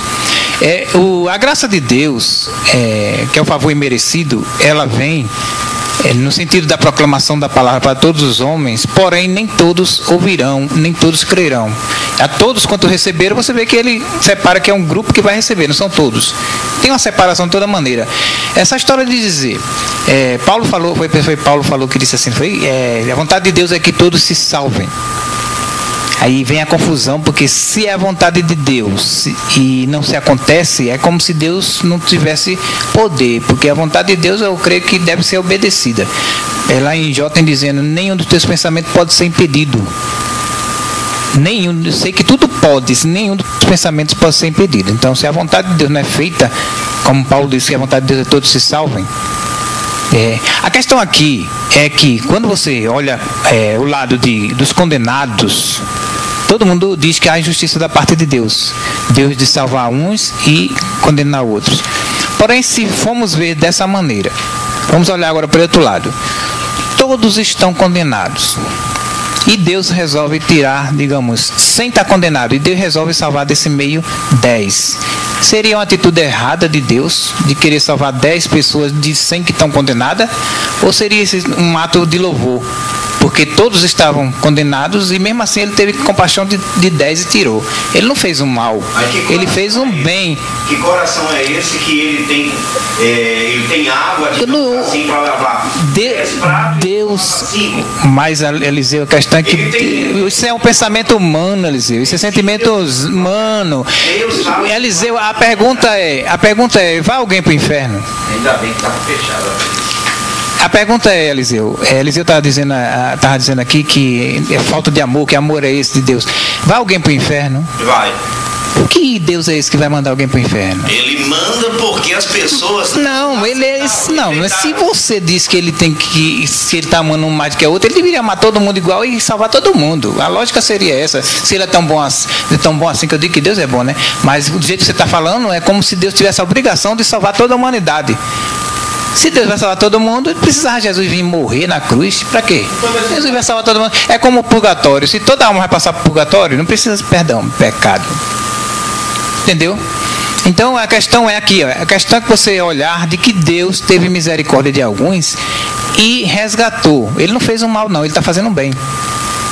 É, o, a graça de Deus, é, que é o favor imerecido, ela vem é, no sentido da proclamação da palavra para todos os homens, porém nem todos ouvirão, nem todos crerão. A todos quanto receberam, você vê que ele separa que é um grupo que vai receber, não são todos. Tem uma separação de toda maneira. Essa história de dizer, é, Paulo falou, foi, foi Paulo falou que disse assim, foi é, a vontade de Deus é que todos se salvem. Aí vem a confusão, porque se é a vontade de Deus e não se acontece, é como se Deus não tivesse poder, porque a vontade de Deus eu creio que deve ser obedecida. É lá em Jó tem dizendo: nenhum dos teus pensamentos pode ser impedido. Nenhum, eu sei que tudo pode, nenhum dos pensamentos pode ser impedido. Então, se a vontade de Deus não é feita, como Paulo disse que a vontade de Deus é todos se salvem, é, a questão aqui é que quando você olha é, o lado de, dos condenados, todo mundo diz que há injustiça da parte de Deus. Deus de salvar uns e condenar outros. Porém, se formos ver dessa maneira, vamos olhar agora para o outro lado. Todos estão condenados. E Deus resolve tirar, digamos, sem estar condenado. E Deus resolve salvar desse meio 10. Seria uma atitude errada de Deus de querer salvar 10 pessoas de 100 que estão condenadas? Ou seria um ato de louvor? Porque todos estavam condenados e mesmo assim ele teve compaixão de, de dez e tirou. Ele não fez um mal, ele fez um bem. Que coração é esse que ele tem, é, ele tem água de não, assim para lavar? De, Deus, mas Eliseu, a questão é que isso é um pensamento humano, Eliseu. Isso é sentimento humano. Eliseu, a pergunta é, a pergunta é, vai alguém para o inferno? Ainda bem que estava fechado. A pergunta é, Eliseu, é, Eliseu estava dizendo, tava dizendo aqui que é falta de amor, que amor é esse de Deus. Vai alguém para o inferno? Vai. Que Deus é esse que vai mandar alguém para o inferno? Ele manda porque as pessoas. Não, ele é esse. Não, mas se você diz que ele tem que. Se ele está amando um mais do que o outro, ele deveria amar todo mundo igual e salvar todo mundo. A lógica seria essa. Se ele é tão bom assim, tão bom assim que eu digo que Deus é bom, né? Mas do jeito que você está falando, é como se Deus tivesse a obrigação de salvar toda a humanidade. Se Deus vai salvar todo mundo, precisava Jesus vir morrer na cruz. Para quê? Jesus vai salvar todo mundo. É como o purgatório. Se toda alma vai passar por purgatório, não precisa perdão, pecado. Entendeu? Então a questão é aqui, ó, a questão é que você olhar de que Deus teve misericórdia de alguns e resgatou. Ele não fez um mal, não, ele está fazendo um bem.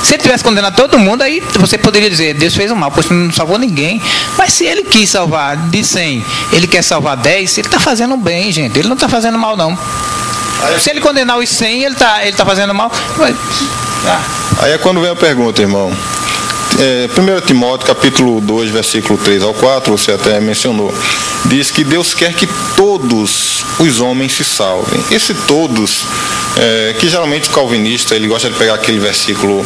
Se ele tivesse condenado todo mundo, aí você poderia dizer, Deus fez um mal, pois não salvou ninguém. Mas se ele quis salvar de 100, ele quer salvar 10, ele está fazendo bem, gente. Ele não está fazendo mal, não. Se ele condenar os 100, ele está ele tá fazendo mal. Aí é quando vem a pergunta, irmão. É, 1 Timóteo capítulo 2, versículo 3 ao 4, você até mencionou, diz que Deus quer que todos os homens se salvem. Esse todos, é, que geralmente o calvinista ele gosta de pegar aquele versículo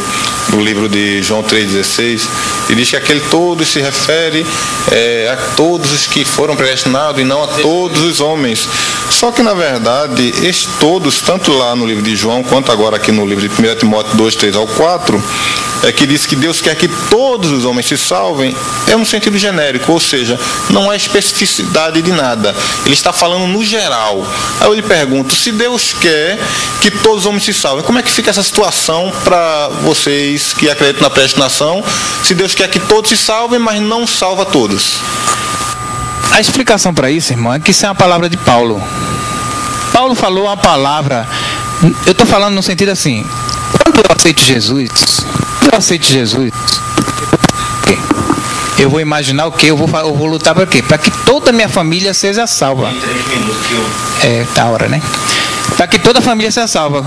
do livro de João 3,16, e diz que aquele todos se refere é, a todos os que foram predestinados e não a todos os homens. Só que na verdade, esses todos, tanto lá no livro de João quanto agora aqui no livro de 1 Timóteo 2, 3 ao 4, é que diz que Deus quer que todos os homens se salvem, é um sentido genérico, ou seja, não é especificidade de nada. Ele está falando no geral. Aí eu lhe pergunto, se Deus quer que todos os homens se salvem, como é que fica essa situação para vocês que acreditam na predestinação? Se Deus quer que todos se salvem, mas não salva todos. A explicação para isso, irmão, é que isso é uma palavra de Paulo. Paulo falou uma palavra, eu estou falando no sentido assim, quando eu aceito Jesus, eu aceito Jesus, eu vou imaginar o que? Eu vou, eu vou lutar para quê? Para que toda a minha família seja salva. É, tá hora, né? Para que toda a família seja salva.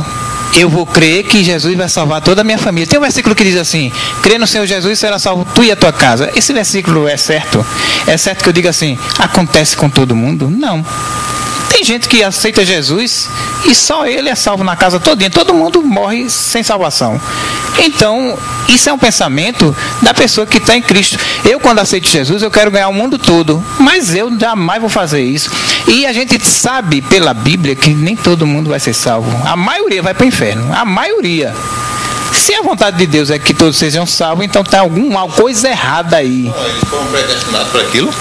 Eu vou crer que Jesus vai salvar toda a minha família. Tem um versículo que diz assim: crê no Senhor Jesus será salvo tu e a tua casa. Esse versículo é certo? É certo que eu diga assim: acontece com todo mundo? Não. Tem gente que aceita Jesus e só ele é salvo na casa todinha. Todo mundo morre sem salvação. Então, isso é um pensamento da pessoa que está em Cristo. Eu, quando aceito Jesus, eu quero ganhar o mundo todo. Mas eu jamais vou fazer isso. E a gente sabe pela Bíblia que nem todo mundo vai ser salvo. A maioria vai para o inferno. A maioria. Se a vontade de Deus é que todos sejam salvos, então tem alguma coisa errada aí. Eles foram predestinados para aquilo?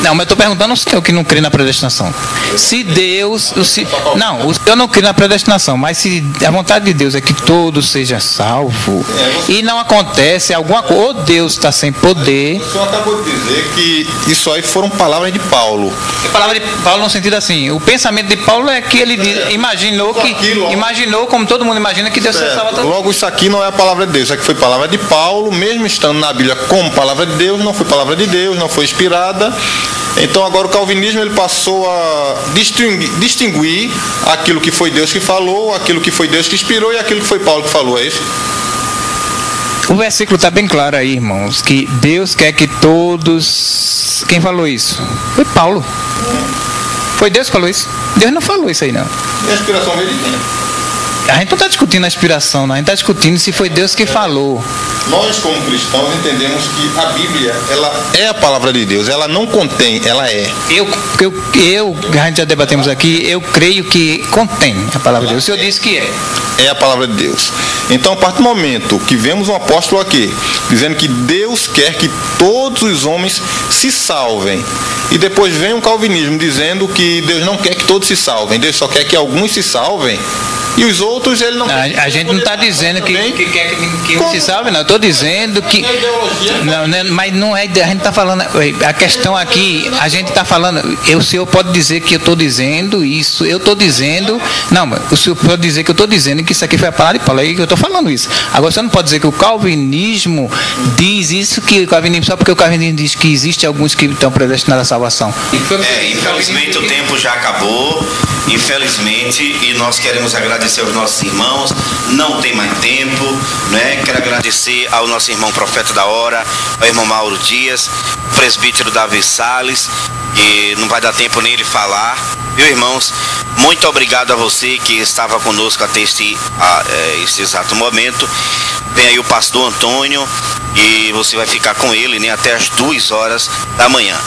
Não, mas eu estou perguntando ao senhor que não crê na predestinação. Se Deus. Se, não, o senhor não crê na predestinação, mas se a vontade de Deus é que todos sejam salvos e não acontece alguma coisa, ou Deus está sem poder. O senhor acabou de dizer que isso aí foram palavras de Paulo. Palavra de Paulo no sentido assim, o pensamento de Paulo é que ele diz, imaginou que. Imaginou, como todo mundo imagina, que Deus salva todo Logo, isso aqui não é a palavra de Deus, isso aqui foi palavra de Paulo, mesmo estando na Bíblia como palavra de Deus, não foi palavra de Deus, não foi inspirada. Então agora o calvinismo ele passou a distinguir, distinguir aquilo que foi Deus que falou, aquilo que foi Deus que inspirou e aquilo que foi Paulo que falou, é isso? O versículo está bem claro aí, irmãos, que Deus quer que todos. Quem falou isso? Foi Paulo. Foi Deus que falou isso? Deus não falou isso aí, não. E a inspiração veio de quem? A gente não está discutindo a inspiração, não. a gente está discutindo se foi Deus que falou. Nós, como cristãos, entendemos que a Bíblia ela é a palavra de Deus, ela não contém, ela é. Eu, eu, eu a gente já debatemos aqui, eu creio que contém a palavra de Deus. O senhor disse que é. É a palavra de Deus. Então, a partir do momento que vemos um apóstolo aqui, dizendo que Deus quer que todos os homens se salvem, e depois vem um calvinismo dizendo que Deus não quer que todos se salvem, Deus só quer que alguns se salvem, E os outros ele não. A, a gente não está dizendo que, que quer que, que, que se salve, não. Eu estou dizendo que. Não, né, mas não é. A gente está falando. A questão aqui, a gente está falando. O senhor pode dizer que eu estou dizendo isso, eu estou dizendo. Não, mas o senhor pode dizer que eu estou dizendo que isso aqui foi a palavra de Paulo, aí que eu estou falando isso. Agora você não pode dizer que o calvinismo diz isso, que o calvinismo, só porque o calvinismo diz que existe alguns que estão predestinados à salvação. É, infelizmente o tempo já acabou, infelizmente, e nós queremos agradecer aos nossos irmãos, não tem mais tempo, né? Quero agradecer ao nosso irmão profeta da hora, ao irmão Mauro Dias, presbítero Davi Sales, que não vai dar tempo nem ele falar. Viu, irmãos? Muito obrigado a você que estava conosco até este, a, é, este exato momento. Vem aí o pastor Antônio e você vai ficar com ele né, até as duas horas da manhã.